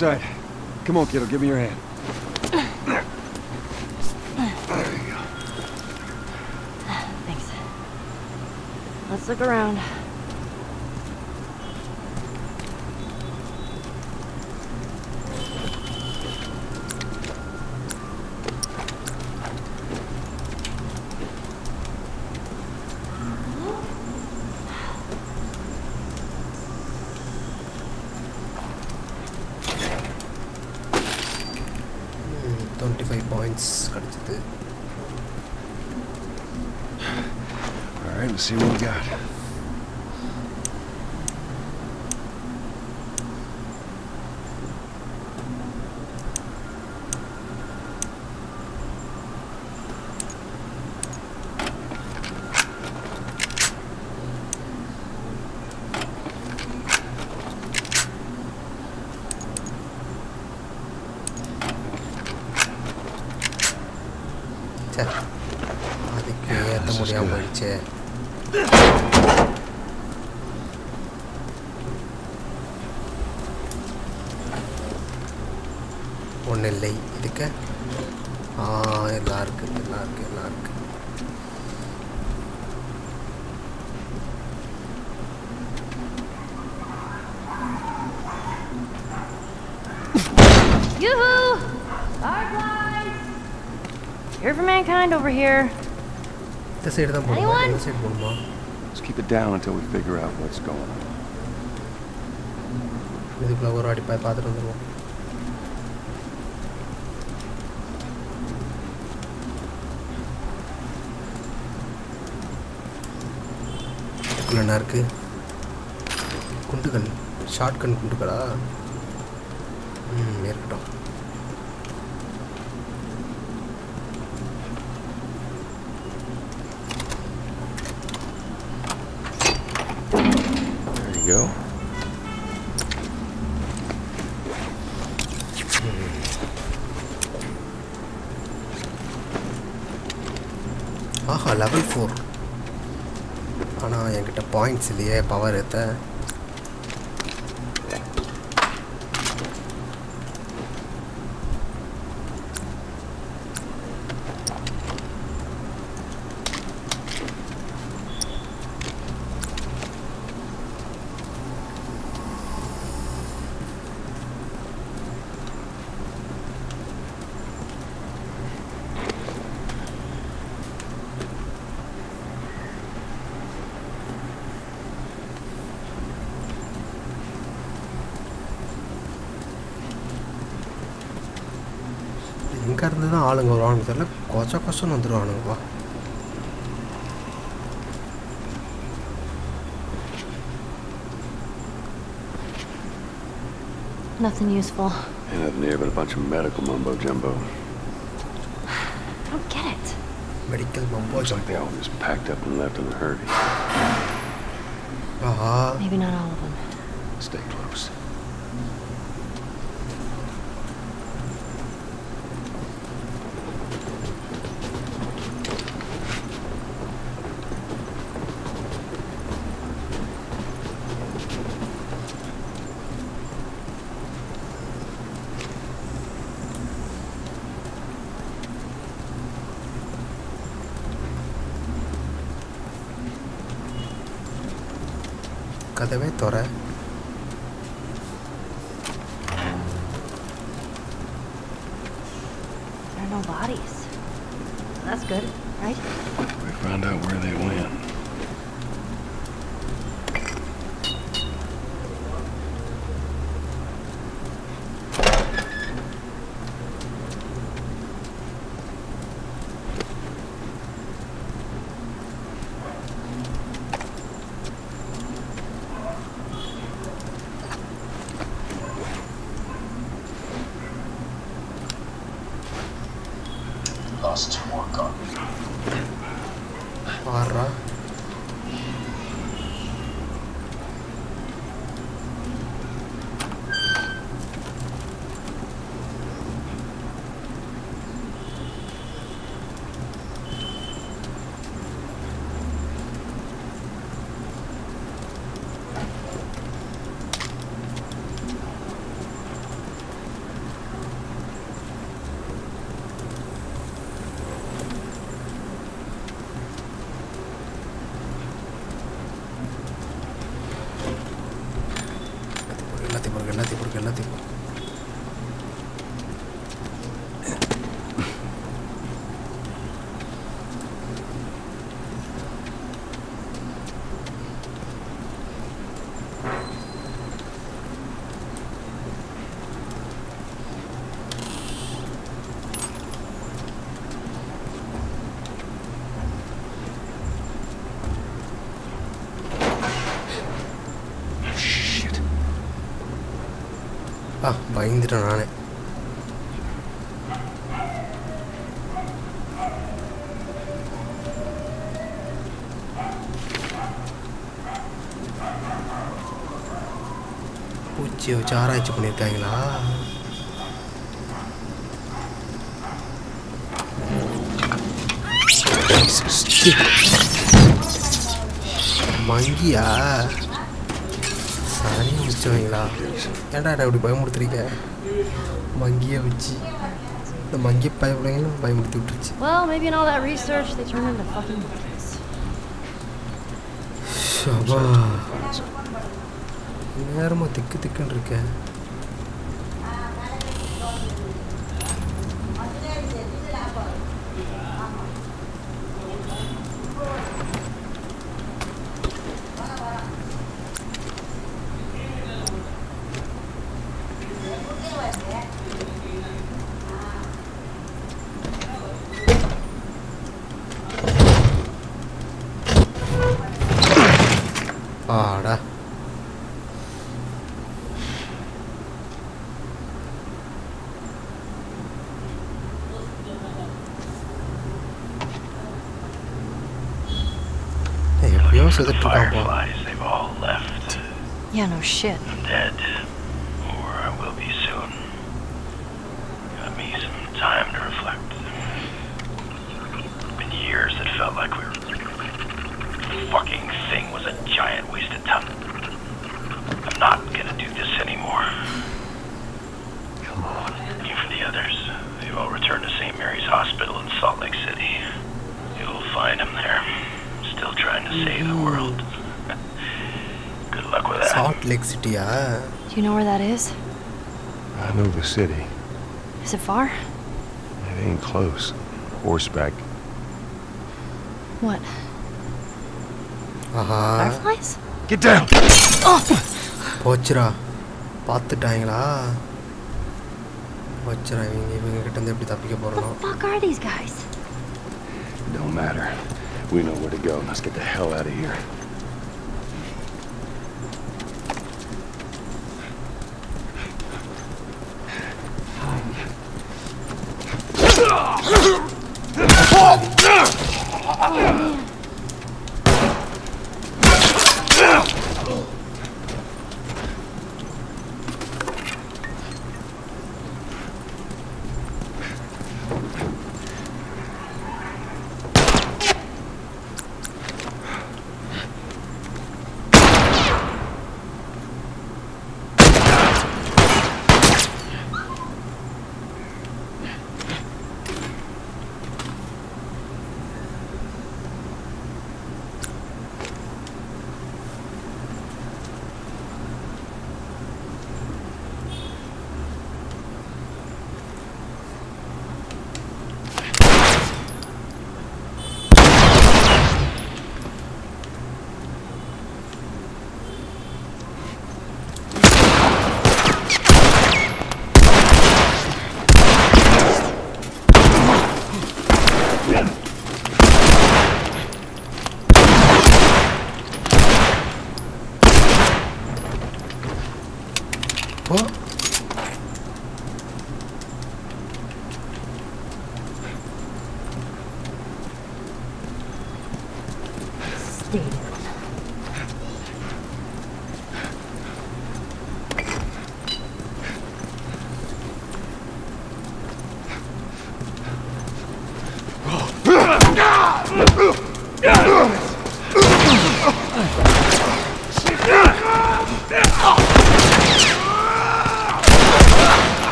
inside. Come on, kiddo, give me your hand. there Thanks. Let's look around. ஏற்ற முடியாமல் போயிடுச்சே ஒன்றும் இல்லை இதுக்கு ஆ எல்லாம் இருக்குது எல்லாம் இருக்குது எல்லாம் இருக்குது Yoo-hoo! Fireflies! Here for mankind over here. இந்த சைடு தான் போகணுமா? இந்த சைடு போகணுமா Let's keep it down until we figure out what's going on. இதுக்குள்ள ஒரு வாட்டி போய் பார்த்துட்டு வந்துடுவோம் இதுக்குள்ள என்ன இருக்கு? குண்டுகள். ஷார்ட் கன் குண்டுகளா? इसलिए पावर रहता है। எங்கே இருந்து தான் ஆளுங்க வருவானுங்க தெரியல கொச்ச கொச்சன்னு வந்துடுவானுங்கப்பா Nothing useful. Ain't nothing here but a bunch of medical mumbo jumbo. I don't get it. Medical மம்போ Looks like they all just packed up and left in a hurry. Aha Maybe not all of them. பயந்துட்டேன் நானே. பூச்சியை வச்சு ஆராய்ச்சி பண்ணியிருக்காங்களா? மங்கியா? சரியாக முடிச்சவங்களா ஏன்டா இப்படி பயமுறுத்துறீங்க? மங்கியை வச்சு. இந்த மங்கி பயப்பிள்ளைங்களும் பயமுறுத்தி விட்டுருச்சு. Well, maybe in all that research, they turned into fucking monkeys. அப்பா நேரமாக திக்கு திக்குன்னு இருக்கேன் so the fireflies, they've all left. Yeah, no shit. city. Is it far? It ain't close. Horseback. What? Aha Fireflies? Get down! Oh! போச்சுடா பார்த்துட்டாங்களா போச்சுடா இவங்க இவங்க கிட்ட இருந்து எப்படி தப்பிக்க போகிறோம் fuck are these guys? Don't matter. We know where to go. Let's get the hell out of here.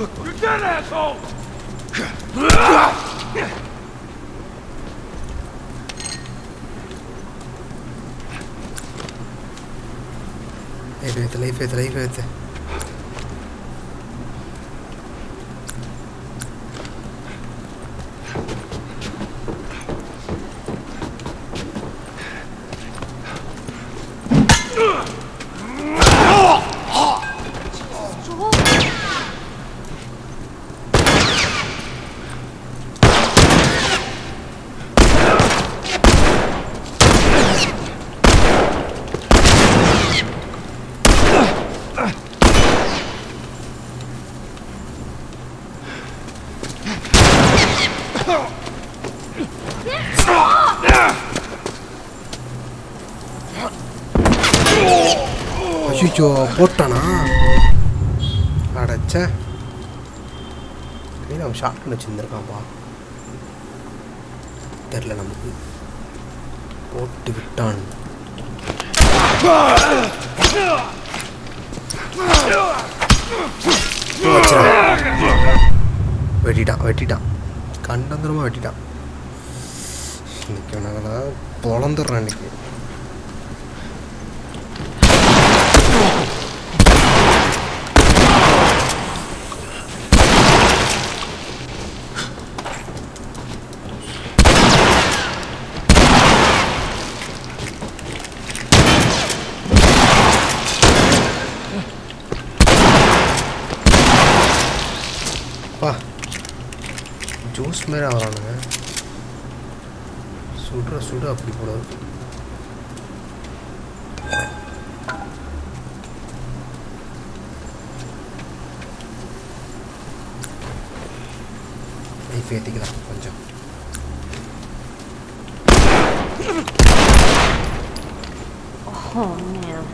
Look, you're dead, asshole! Weten, even weten, weten. அச்சோ போட்டானா? அடைச்ச. கையில் அவன் ஷார்ட் கன் வச்சுருந்துருக்கான்ப்பா. தெரில நமக்கு. போட்டு விட்டான். வெட்டிட்டான் வெட்டிட்டான். கண்டந்தரமாக வெட்டிட்டான். இன்னைக்கு நாங்கள் பொழந்துடுறேன் இன்னைக்கு. லைஃப் ஏற்றிக்கலாம் கொஞ்சம் Oh man.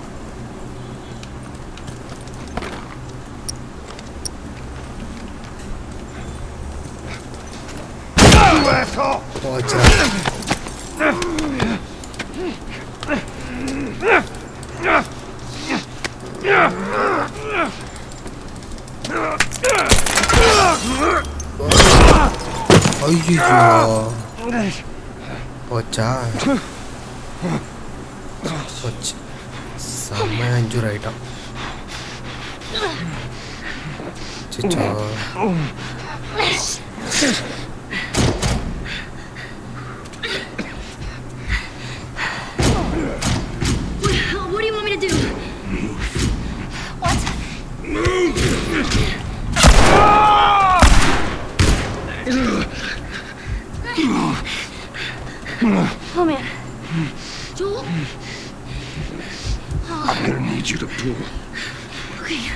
Okay.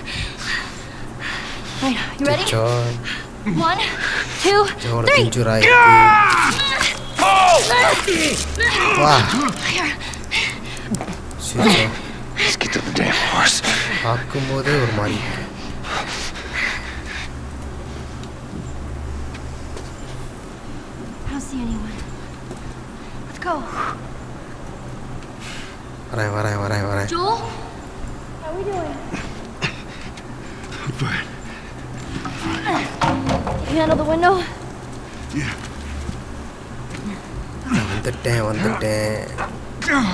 All right, you ready? John. One, two, three. Curai Wah. Sujo. Let's get to the damn horse. Aku mau deh bermain. I don't see anyone. Let's go. Warai, warai, warai, warai. Joel, how are we doing? handle the window? வந்துட்டேன் வந்துட்டேன் Come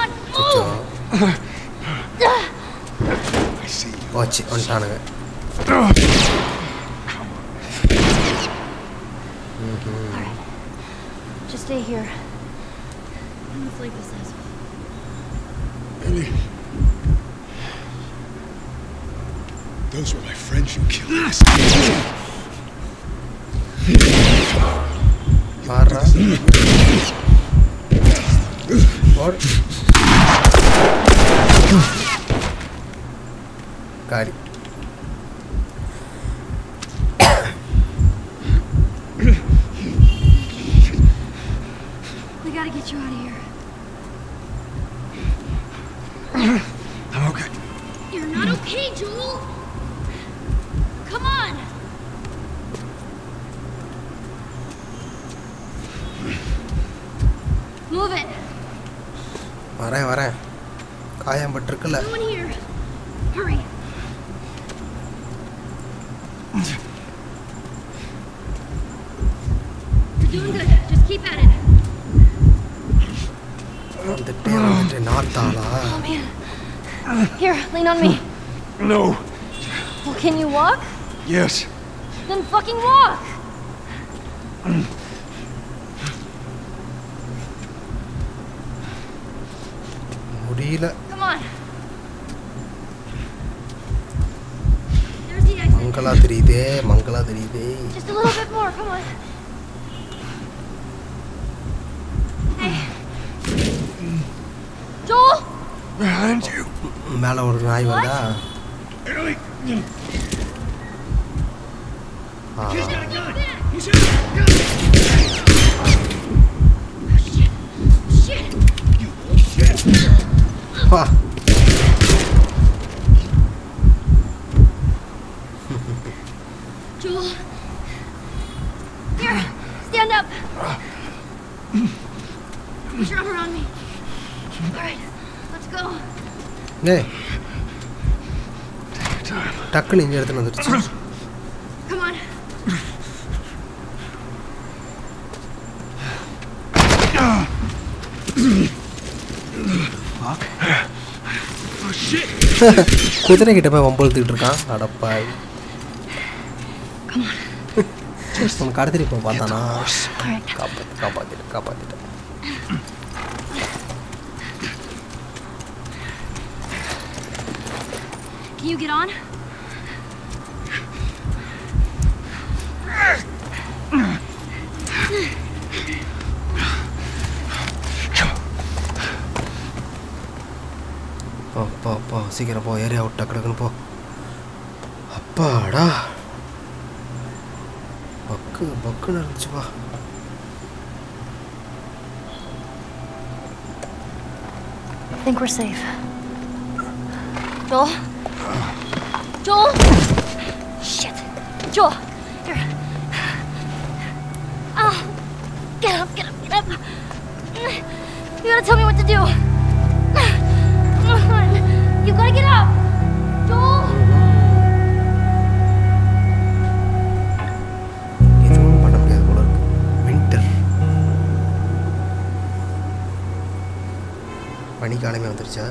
on, சிச்சோ move! போச்சு வந்துட்டானுங்க ம்ஹும். Just stay here. I'm gonna flank this asshole. Ellie. Those were my friends you killed. barra. Por. Cari. Yes. டக்குன்னு இங்கே எடுத்துன்னு வந்துருச்சு Come on. Oh shit! குதிரை கிட்ட போய் வம்பழுத்துக்கிட்டு இருக்கான் அடப்பாய் உனக்கு கடத்திட்டு இப்போ பார்த்தானா காப்பாத்து காப்பாத்திட்டு காப்பாத்திட்டு Can you get on? சீக்கிரம் போ ஏரியா விட்டா கிடக்குன்னு போ அப்பாடா பக்கு பக்குன்னு இருந்துச்சுப்பா I think we're safe. Joel? Joel? Shit. Joel, மணி காலமே வந்துருச்சா?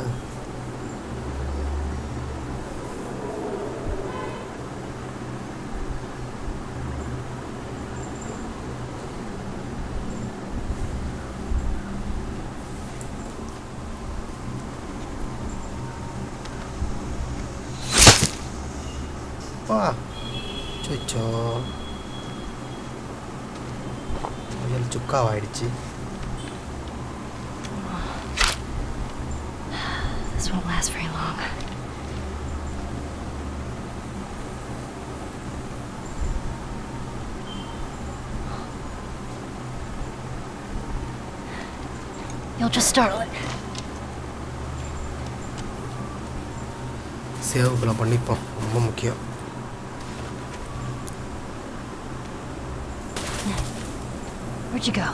அப்பா சொச்சோ சுக்காவாயிடுச்சு. just startle it. சேவுக்குள்ள பண்ணிப்போம் ரொம்ப முக்கியம் Where'd you go?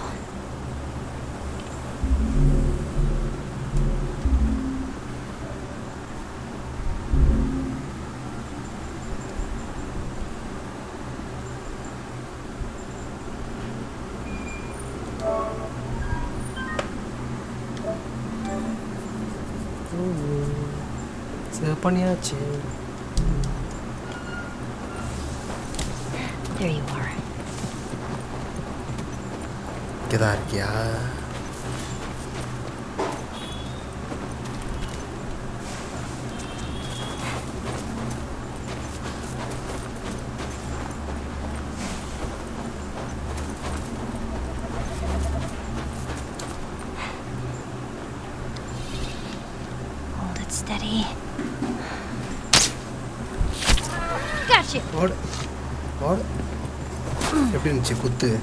இருந்துச்சு குத்து.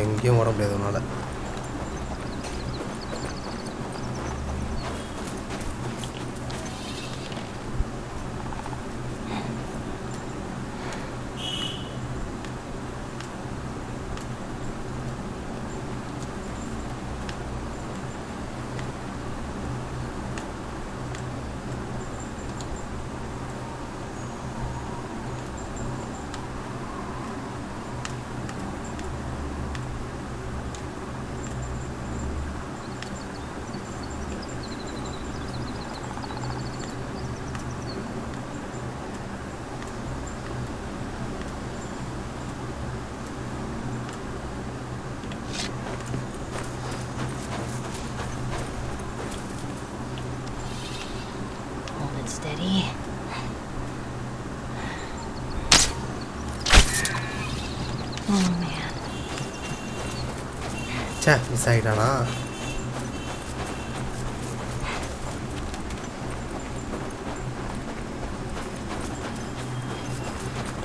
எங்கேயும் ஓட முடியாது உன்னால. சே மிஸ் ஆகிட்டானா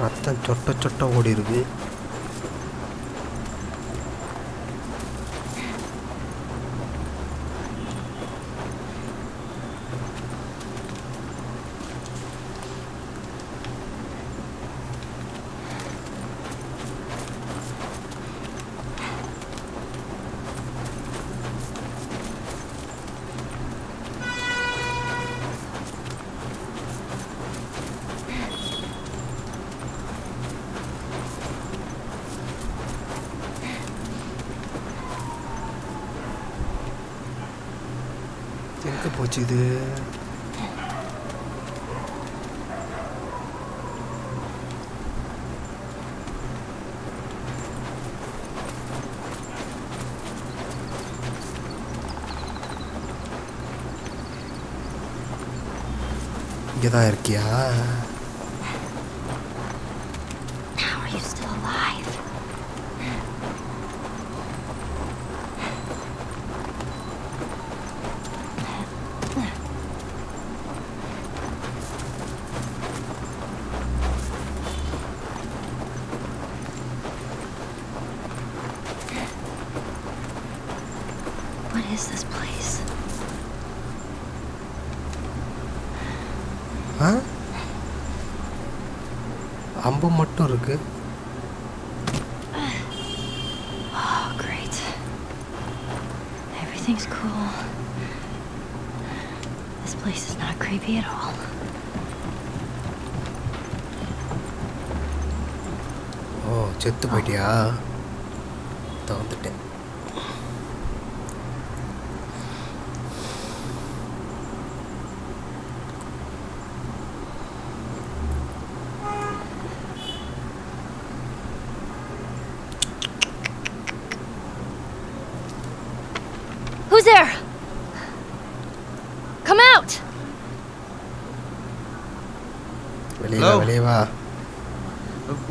ரத்தம் சொட்ட சொட்ட ஓடி போச்சு இது இங்கே தான் இருக்கியா?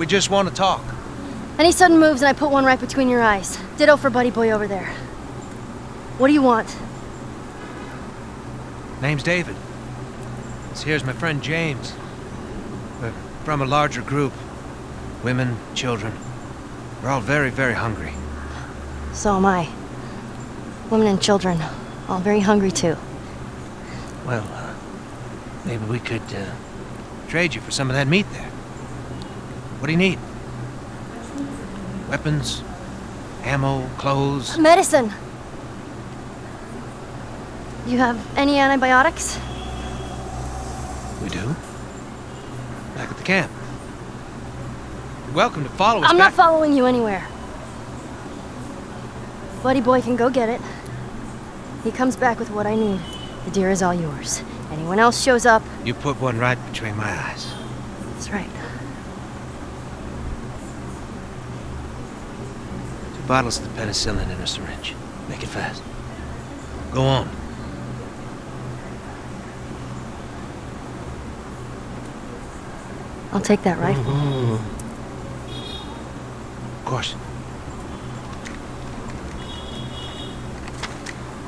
Just want to talk. Any sudden moves and I put one right between your eyes. Ditto for Buddy Boy over there. What do you want? Name's David. This here's my friend James. We're from a larger group. Women, children. We're all very, very hungry. So am I. Women and children, all very hungry too. Well, uh, maybe we could uh, trade you for some of that meat there. What do you need? Weapons, ammo, clothes. Medicine! You have any antibiotics? We do. Back at the camp. You're welcome to follow us I'm not following you anywhere. Buddy Boy can go get it. He comes back with what I need. The deer is all yours. Anyone else shows up, You put one right between my eyes. that's right. Two bottles of the penicillin in a syringe. Make it fast. Go on. I'll take that rifle. Of course.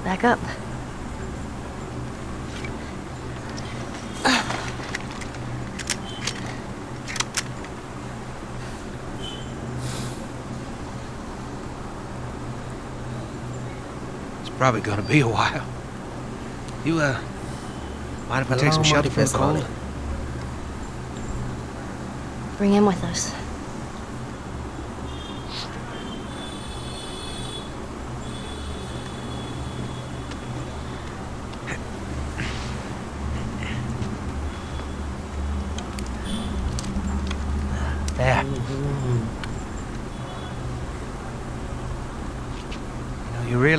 Back up. Probably gonna be a while. You, uh, mind if I take some shelter from the cold? Bring him with us. There. You know, you really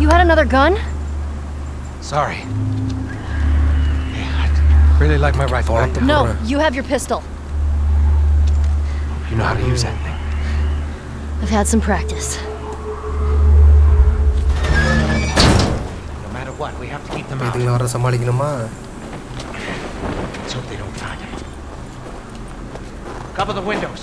You had another gun? Sorry. Yeah, I really like my rifle. No, you have your pistol. You know how to use that thing. I've had some practice. இப்போ இதுங்களை வர சமாளிக்கணுமா Cover the windows.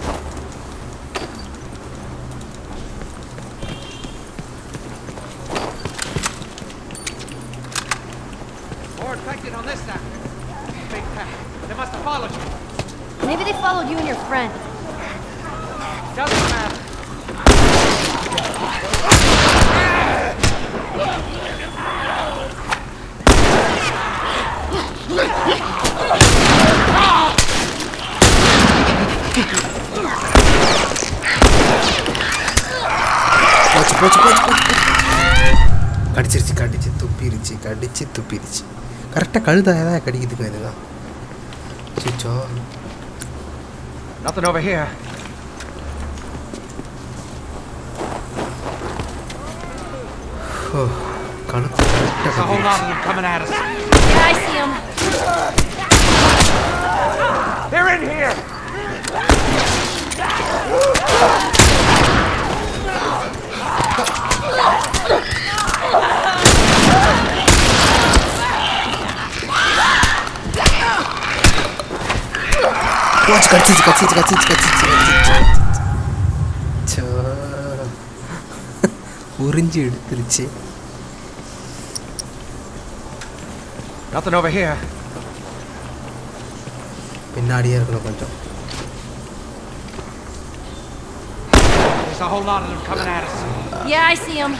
கரெக்டாக கழுதாக தான் இதுதான் Nothing over here. There's a whole lot of them coming at us. Yeah, I see them. They're in here. 와 지가 지가 지가 지가 지가 지가 ഉറിഞ്ചി a whole lot of them coming at us. Yeah, I see them.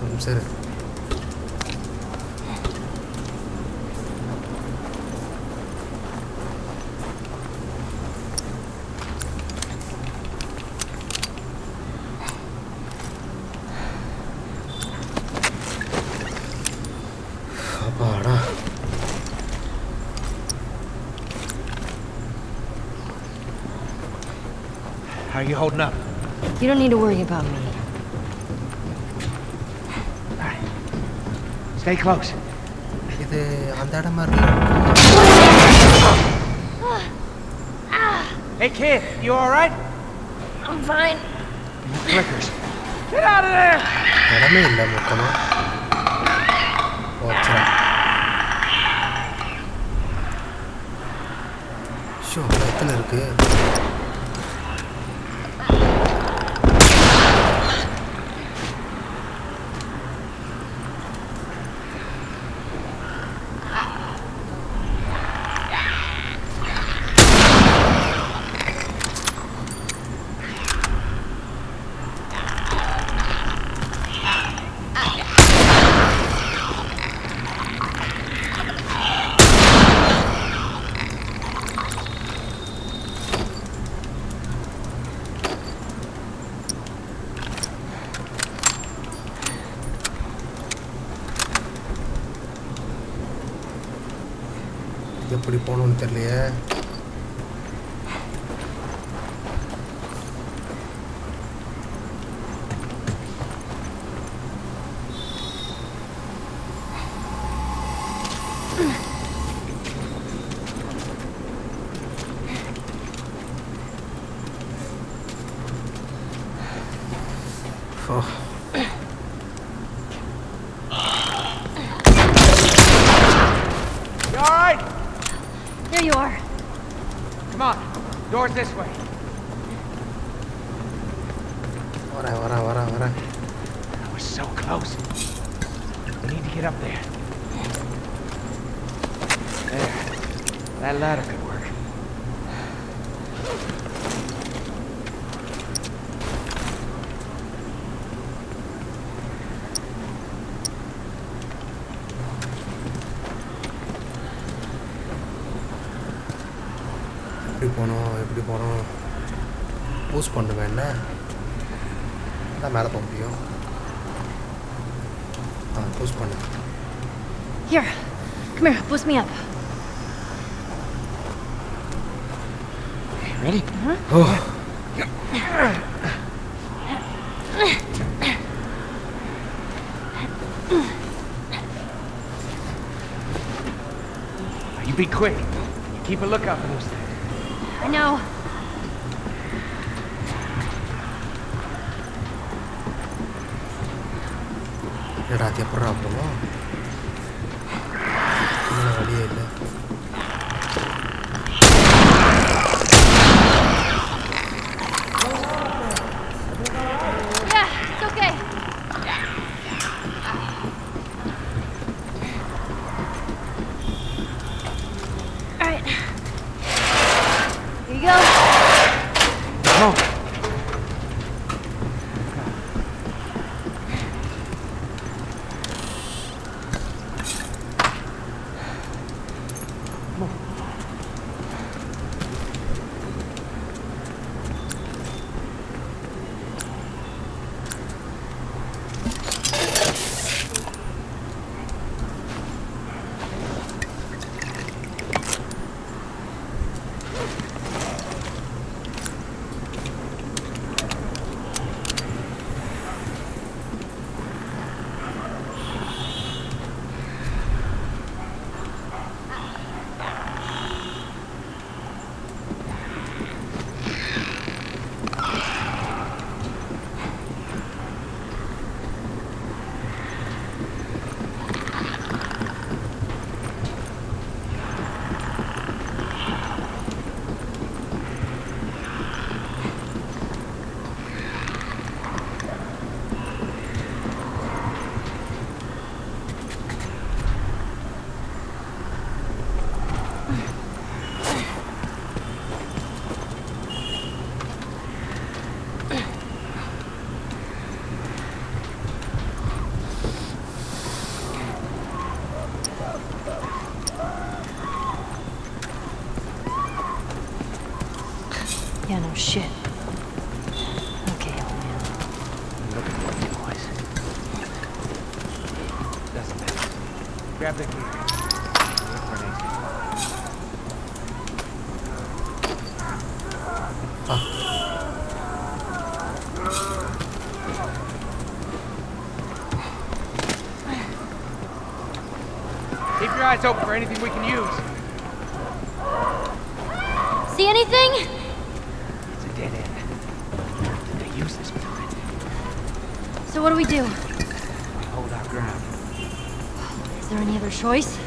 Không sao được How are you holding up? You don't need to worry about me. Stay close. இது அந்த இடம் மாதிரி இருக்கு Hey kid, you alright? I'm fine. Clickers. Get out of there! இடமே இல்லை மொத்தமா போச்சுடா show எத்தனை இருக்கு எப்படி போகணுன்னு தெரியலையே. பூஸ் பண்ணுவேன்ல தான் மேலே போக முடியும் ஆ பூஸ் பண்ணு Here. Come here. Boost me up. we can use. See anything? It's a dead end. They use this without. So what do we do? We hold our ground. Is there any other choice?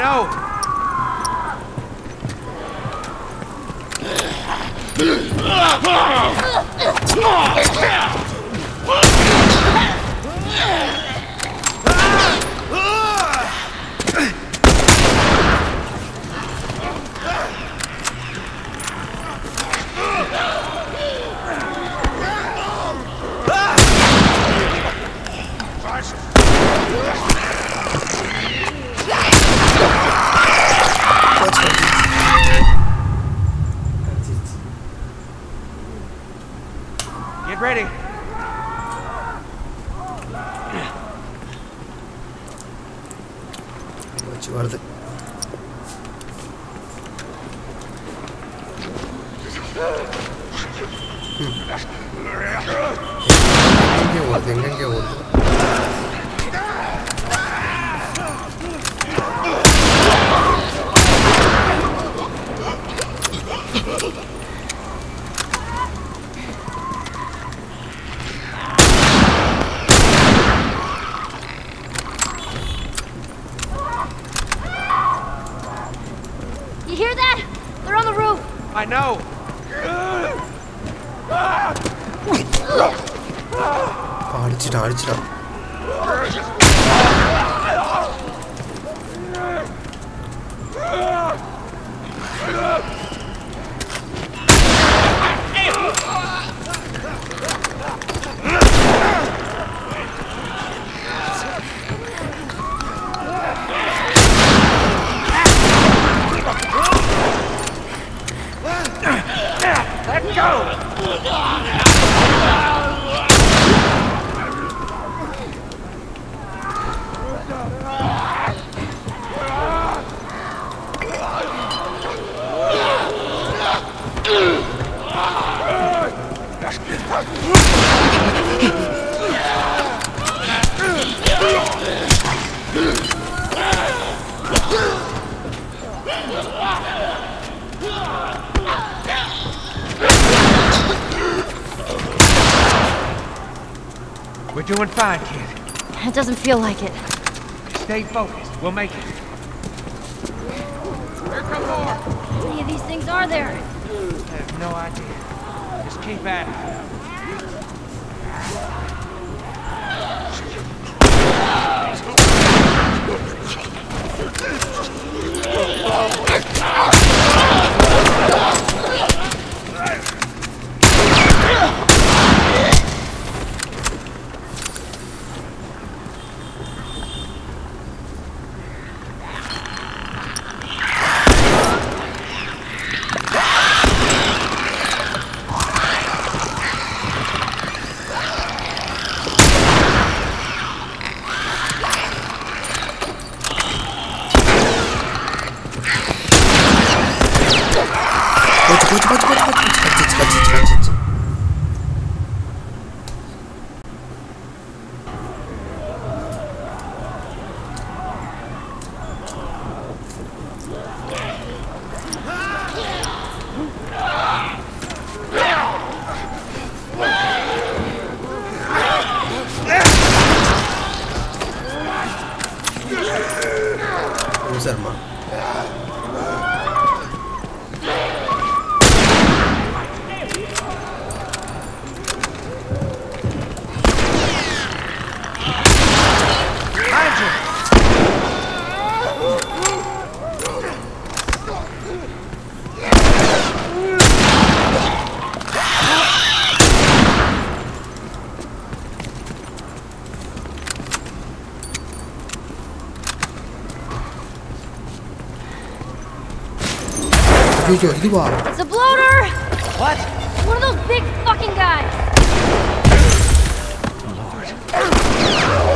no. Doesn't feel like it. Stay focused. We'll make it. It's a bloater. What? One of those big fucking guys. Oh, Lord.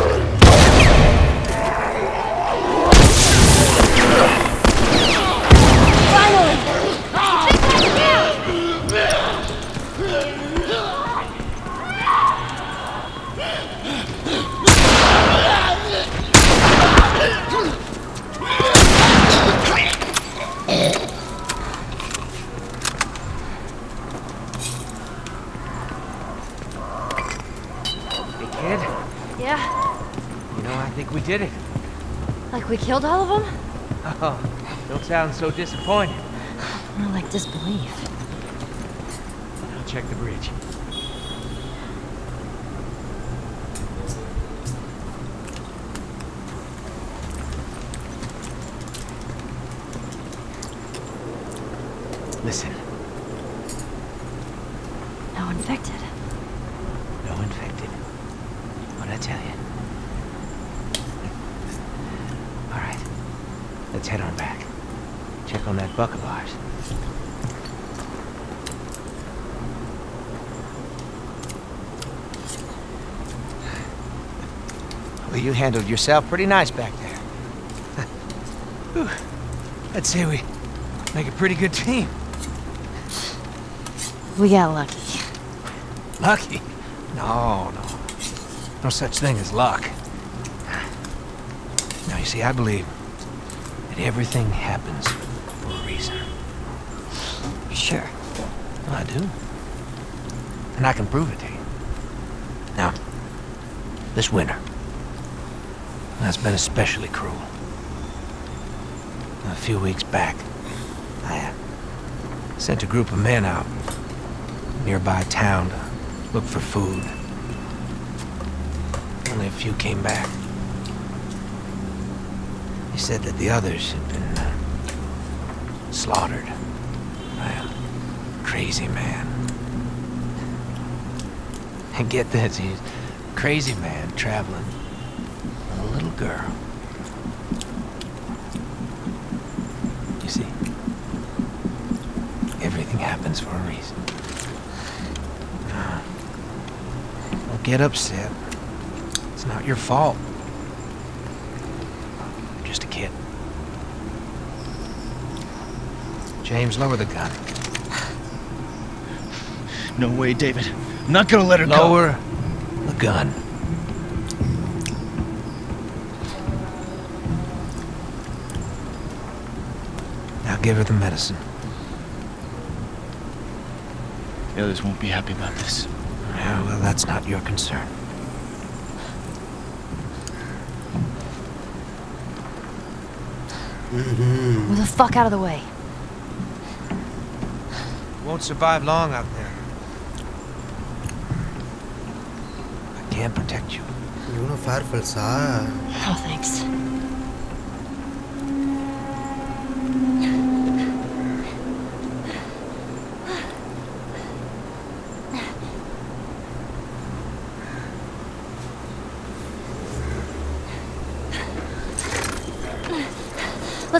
Did it. like we killed all of them? Oh, don't sound so disappointed. More like disbelief. I'll check the bridge. Listen, No infected. no infected. What'd I tell you? All right, let's head on back. Check on that buck of ours. Well, you handled yourself pretty nice back there. [laughs] I'd say we make a pretty good team. We got lucky. Lucky? No, no. No such thing as luck. Now, you see, I believe that everything happens for a reason. Sure. Well, I do. And I can prove it to you. Now, this winter, that's been especially cruel. A few weeks back, I uh, sent a group of men out nearby town to look for food. Only a few came back. They said that the others had been uh, slaughtered by a crazy man. [laughs] And get this, he's a crazy man traveling girl. You see, everything happens for a reason. Don't get upset. It's not your fault. You're just a kid. James, lower the gun. No way, David. I'm not gonna let her go. Lower the gun. Give her the medicine. The others won't be happy about this. Yeah, well, that's not your concern. Move the fuck out of the way. Won't survive long out there. I can't protect you. You're far, far, far. No, thanks.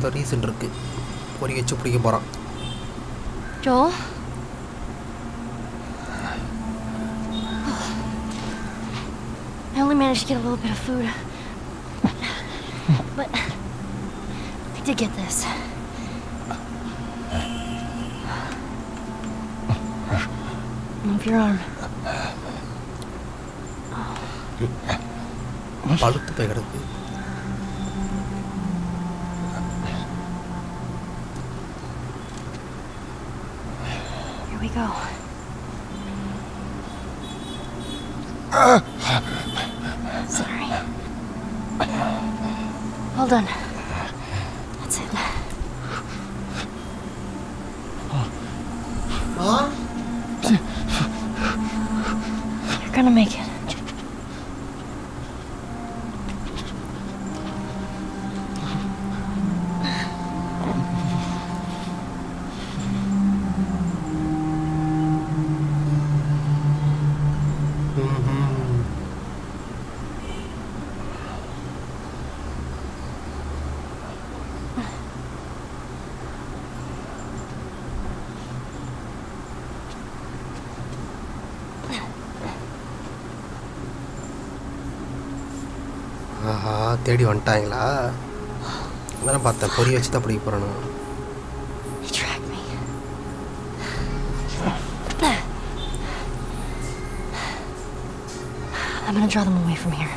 அந்த reason இருக்கு பொறி வச்சு பிடிக்க போகிறான் Joel? I only managed to get a little bit of food. But I did get this. Move your arm. பழுத்து போய் கிடக்கு தேடி வந்துட்டாங்களா அதான் பார்த்தேன் பொறி வச்சு தான் பிடிக்க போகிறானு You tracked me. I'm gonna draw them away from here.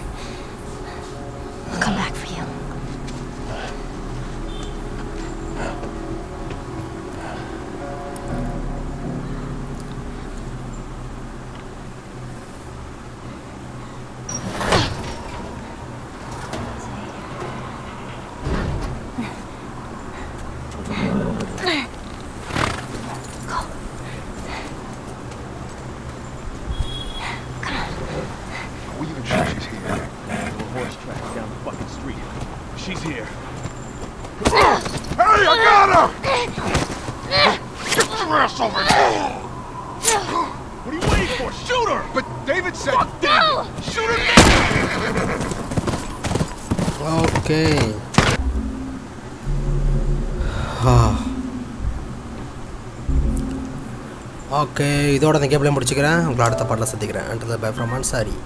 இதோட இந்த கேப்லேயே முடிச்சுக்கிறேன். உங்களை அடுத்த பாட்டில் சந்திக்கிறேன். அண்ட் பை ஃப்ரம் அன்சாரி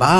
பா